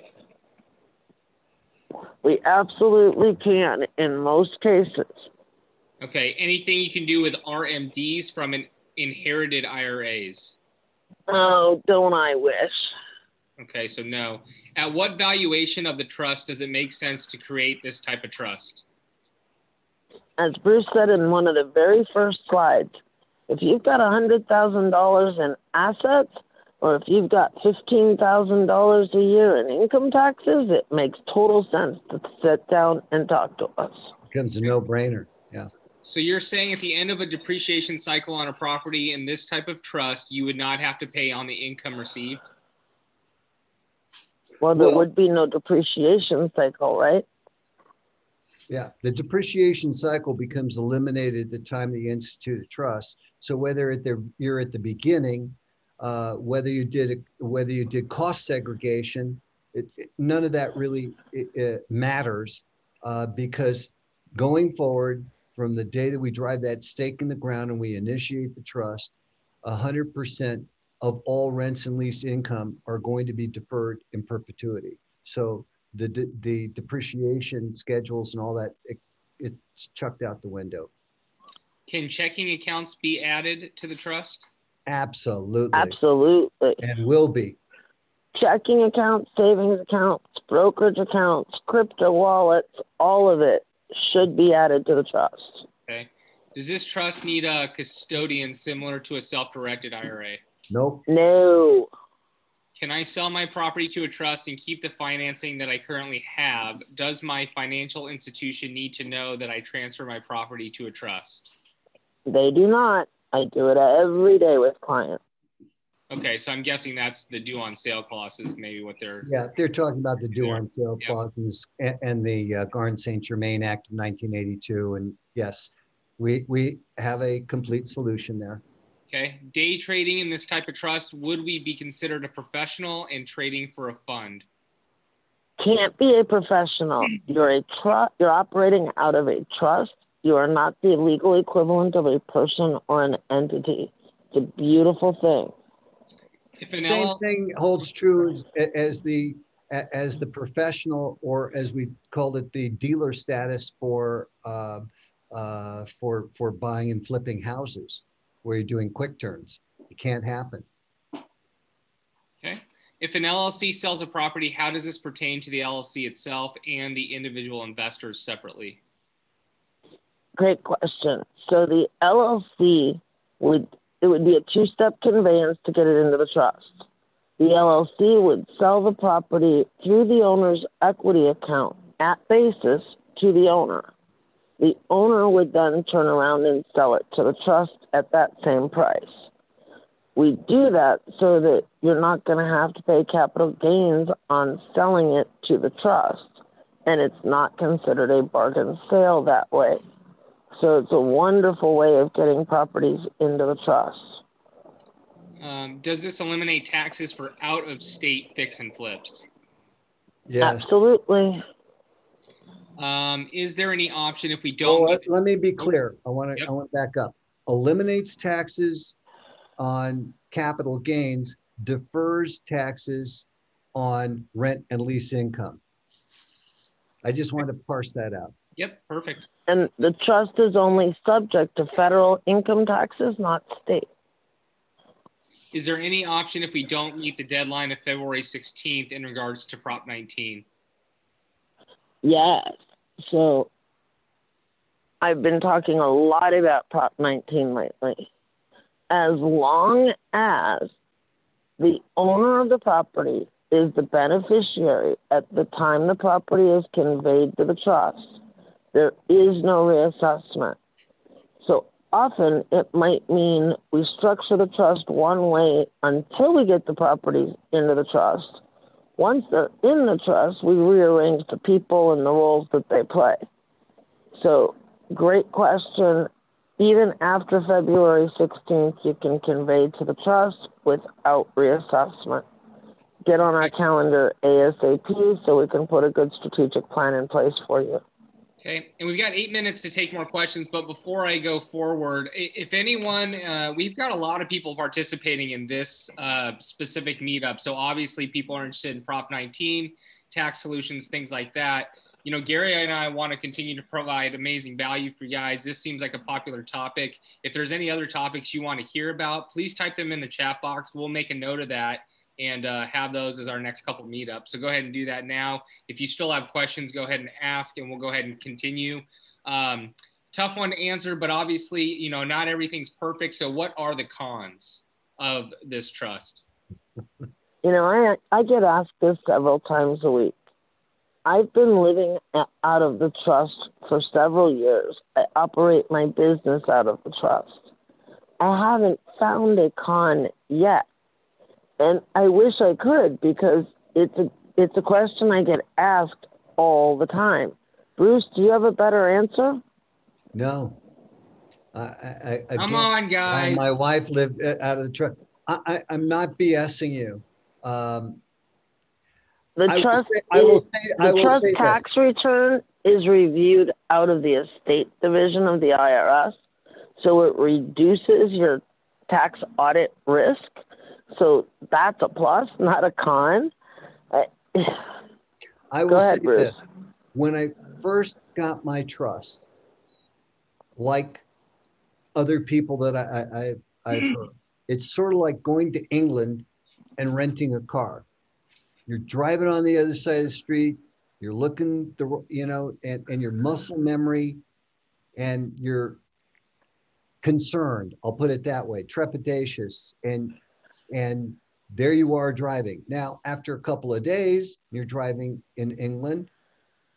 We absolutely can in most cases. Okay. Anything you can do with RMDs from an inherited IRAs? Oh, don't I wish? Okay, so no. At what valuation of the trust does it make sense to create this type of trust? As Bruce said in one of the very first slides, if you've got $100,000 in assets, or if you've got $15,000 a year in income taxes, it makes total sense to sit down and talk to us. Becomes a no-brainer. Yeah. So you're saying at the end of a depreciation cycle on a property in this type of trust, you would not have to pay on the income received? Well, there Well- would be no depreciation cycle, right? Yeah, the depreciation cycle becomes eliminated the time that you institute a trust. So whether at the, you're at the beginning, uh, whether you did whether you did cost segregation, it, it- none of that really it, it matters uh, because going forward from the day that we drive that stake in the ground and we initiate the trust, hundred percent of all rents and lease income are going to be deferred in perpetuity. So the de- the depreciation schedules and all that it, it's chucked out the window Can checking accounts be added to the trust? absolutely Absolutely. and will be Checking accounts, savings accounts, brokerage accounts, crypto wallets, all of it should be added to the trust. Okay. Does this trust need a custodian similar to a self-directed IRA? nope No. Can I sell my property to a trust and keep the financing that I currently have? Does my financial institution need to know that I transfer my property to a trust? They do not. I do it every day with clients. Okay, so I'm guessing that's the due on sale clause is maybe what they're yeah they're talking about the due on sale Yeah. clauses and, and the uh, Garn-St. Germain act of 1982 and yes we we have a complete solution there okay. Day trading in this type of trust, would we be considered a professional in trading for a fund? Can't be a professional. You're a tru- You're operating out of a trust. You are not the legal equivalent of a person or an entity. It's a beautiful thing. If an same LL thing holds true as, as the as the professional or as we called it the dealer status for uh, uh, for for buying and flipping houses where you're doing quick turns it can't happen Okay. If an LLC sells a property, how does this pertain to the LLC itself and the individual investors separately? Great question. So the LLC would it would be a two-step conveyance to get it into the trust. The LLC would sell the property through the owner's equity account at basis to the owner. The owner would then turn around and sell it to the trust at that same price. We do that so that you're not going to have to pay capital gains on selling it to the trust, and it's not considered a bargain sale that way. So it's a wonderful way of getting properties into the trust. Um, does this eliminate taxes for out of state fix and flips? yes Absolutely. Um, is there any option if we don't? let, let me be clear. I want to, Yep. I want to back up. Eliminates taxes on capital gains, defers taxes on rent and lease income. I just wanted to parse that out. Yep, perfect. And the trust is only subject to federal income taxes, not state. Is there any option if we don't meet the deadline of February 16th in regards to Prop 19? Yes. So I've been talking a lot about Prop 19 lately. As long as the owner of the property is the beneficiary at the time the property is conveyed to the trust, there is no reassessment. So often it might mean we structure the trust one way until we get the properties into the trust. Once they're in the trust, we rearrange the people and the roles that they play. So, great question. even after February 16th, you can convey to the trust without reassessment. Get on our calendar ASAP so we can put a good strategic plan in place for you. Okay, and we've got eight minutes to take more questions, but before I go forward, if anyone, uh, we've got a lot of people participating in this uh, specific meetup. So obviously people are interested in Prop 19, tax solutions, things like that. You know, Gary and I want to continue to provide amazing value for you guys. This seems like a popular topic. If there's any other topics you want to hear about, please type them in the chat box. We'll make a note of that and uh, have those as our next couple meetups. So go ahead and do that now. If you still have questions, go ahead and ask, and we'll go ahead and continue. Um, tough one to answer, but obviously, you know, not everything's perfect. So what are the cons of this trust? You know, I I get asked this several times a week. I've been living out of the trust for several years. I operate my business out of the trust. I haven't found a con yet and I wish I could because it's a it's a question I get asked all the time. Bruce, do you have a better answer? No. I, I, I Come on, guys. My wife lived uh, out of the trust. I, I, am not BSing you. Um, the trust, say, I will say, the I will trust say tax this. return is reviewed out of the estate division of the IRS, so it reduces your tax audit risk. So that's a plus, not a con. I will ahead, say Bruce. this. When I first got my trust, like other people that I, I, I've heard, it's sort of like going to England and renting a car. You're driving on the other side of the street, you're looking the you know, and, and your muscle memory and you're concerned, I'll put it that way, trepidatious, and and there you are driving. Now, after a couple of days, you're driving in England,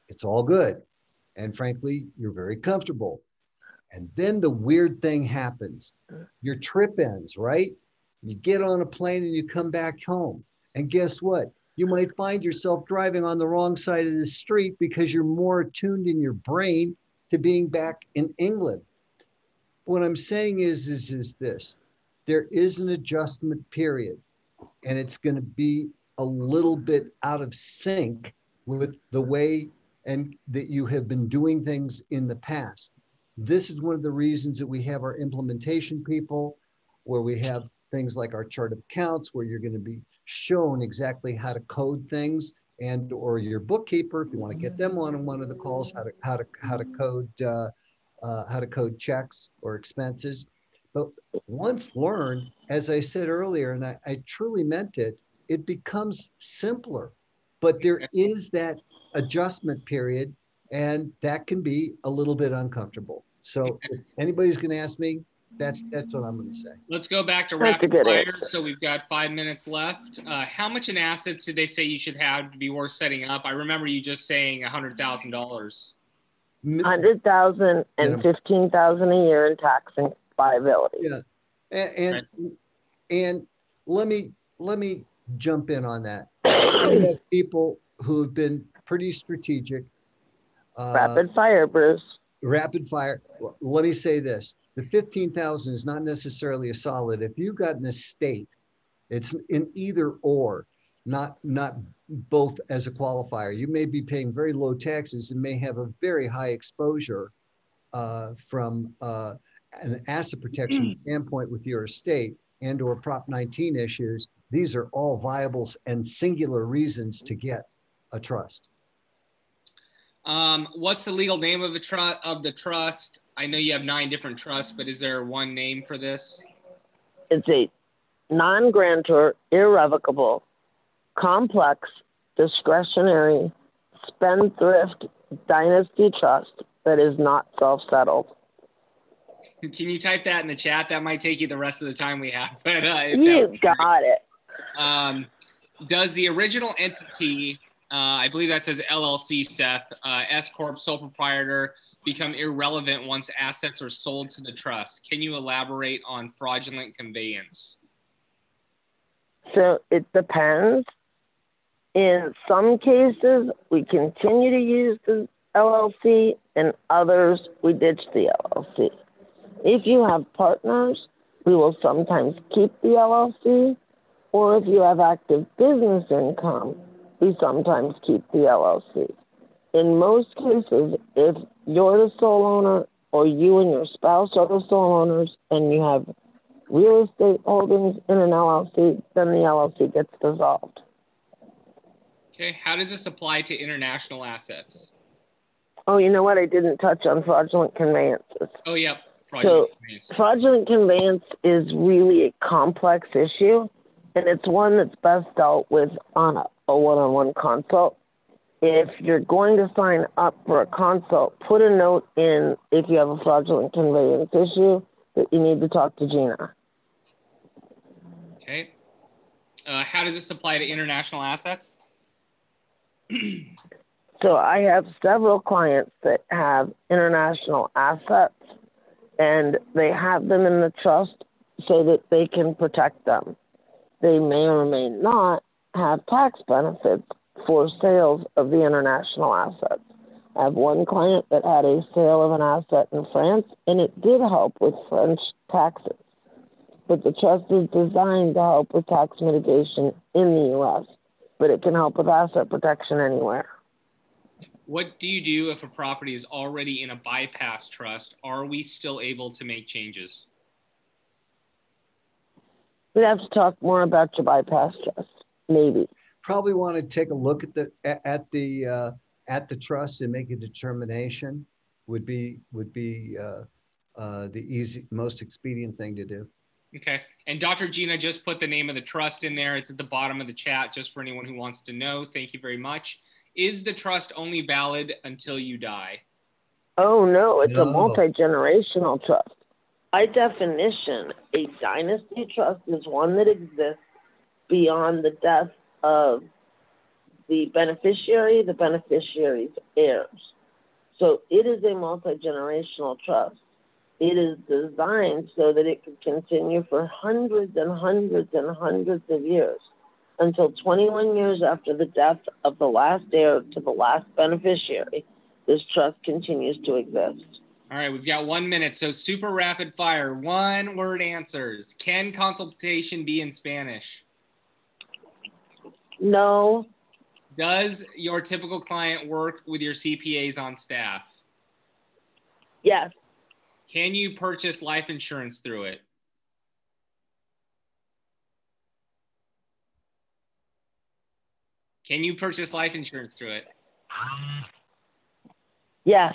it's all good. And frankly, you're very comfortable. And then the weird thing happens your trip ends, right? You get on a plane and you come back home. And guess what? You might find yourself driving on the wrong side of the street because you're more attuned in your brain to being back in England. What I'm saying is, is, is this there is an adjustment period and it's going to be a little bit out of sync with the way and that you have been doing things in the past. This is one of the reasons that we have our implementation people, where we have things like our chart of accounts, where you're going to be shown exactly how to code things, and or your bookkeeper, if you want to get them on one of the calls, how to how to how to code uh, uh, how to code checks or expenses. But once learned, as I said earlier, and I, I truly meant it, it becomes simpler. But there is that adjustment period, and that can be a little bit uncomfortable. So if anybody's going to ask me, that, that's what I'm going to say. Let's go back to rapid fire. So we've got five minutes left. Uh, how much in assets did they say you should have to be worth setting up? I remember you just saying a hundred thousand dollars. Hundred thousand and fifteen thousand a year in taxing liability. Yeah, and and, right. and let me let me jump in on that. we have people who have been pretty strategic. Uh, rapid fire, Bruce. Rapid fire. Let me say this: the fifteen thousand is not necessarily a solid. If you've got an estate, it's in either or, not not both as a qualifier. You may be paying very low taxes and may have a very high exposure uh, from uh, an asset protection hmm. standpoint with your estate and or prop 19 issues these are all viable and singular reasons to get a trust. Um, what's the legal name of, a tr- of the trust? I know you have nine different trusts but is there one name for this? It's a non-grantor irrevocable complex discretionary spendthrift dynasty trust that is not self-settled can you type that in the chat? That might take you the rest of the time we have. But uh, you got it. Um, does the original entity, uh, I believe that says LLC, Seth, uh, S corp sole proprietor, become irrelevant once assets are sold to the trust? Can you elaborate on fraudulent conveyance? So it depends. In some cases, we continue to use the LLC. In others, we ditch the LLC If you have partners, we will sometimes keep the LLC, or if you have active business income, we sometimes keep the LLC. In most cases, if you're the sole owner or you and your spouse are the sole owners and you have real estate holdings in an LLC, then the LLC gets dissolved. Okay, how does this apply to international assets? Oh, you know what? I didn't touch on fraudulent conveyances. Oh, yep. Fraudulent conveyance. Fraudulent conveyance is really a complex issue, and it's one that's best dealt with on a, a one-on-one consult. If you're going to sign up for a consult, put a note in if you have a fraudulent conveyance issue that you need to talk to Gina. Okay. Uh, how does this apply to international assets? So I have several clients that have international assets and they have them in the trust so that they can protect them. They may or may not have tax benefits for sales of the international assets. I have one client that had a sale of an asset in France and it did help with French taxes. But the trust is designed to help with tax mitigation in the US, but it can help with asset protection anywhere. What do you do if a property is already in a bypass trust? Are we still able to make changes? We'd have to talk more about your bypass trust, maybe. Probably want to take a look at the at the uh, at the trust and make a determination. Would be would be uh, uh, the easy most expedient thing to do. Okay. And Dr. Gina just put the name of the trust in there. It's at the bottom of the chat just for anyone who wants to know. Thank you very much. Is the trust only valid until you die? Oh, no, it's a multi generational trust. By definition, a dynasty trust is one that exists beyond the death of the beneficiary, the beneficiary's heirs. So it is a multi generational trust. It is designed so that it could continue for hundreds and hundreds and hundreds of years until 21 years after the death of the last heir to the last beneficiary. This trust continues to exist. All right, we've got one minute. So super rapid fire. One word answers. Can consultation be in Spanish? No, Does your typical client work with your CPAs on staff? yes, Can you purchase life insurance through it? Can you purchase life insurance through it? yes,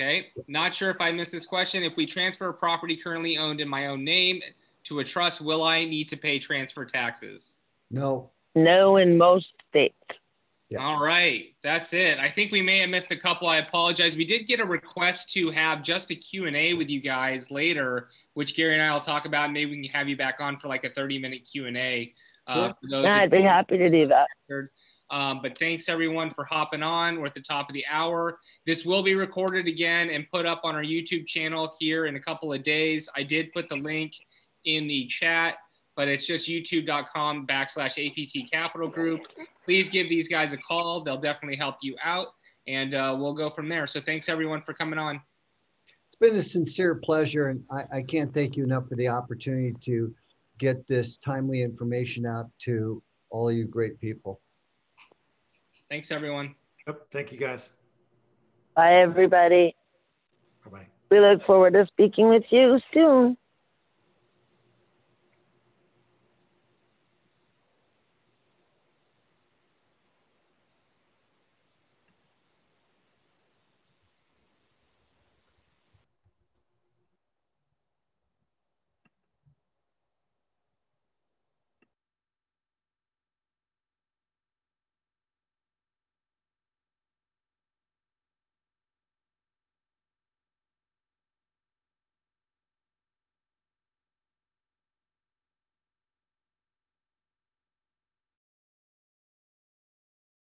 Okay. Not sure if I missed this question. If we transfer a property currently owned in my own name to a trust, will I need to pay transfer taxes? No, no in most states. Yeah. All right, that's it. I think we may have missed a couple. I apologize. We did get a request to have just a Q&A with you guys later, which Gary and I will talk about. Maybe we can have you back on for like a 30-minute Q&A. Uh, Sure. for those Yeah, I'd be happy to do that. Um, but thanks everyone for hopping on. We're at the top of the hour. This will be recorded again and put up on our YouTube channel here in a couple of days. I did put the link in the chat, but it's just youtube.com backslash APT Capital Group. Please give these guys a call. They'll definitely help you out and uh, we'll go from there. So thanks everyone for coming on. it's been a sincere pleasure, and I, I can't thank you enough for the opportunity to get this timely information out to all you great people. Thanks everyone. Yep. Thank you guys. Bye, everybody. Bye bye. We look forward to speaking with you soon.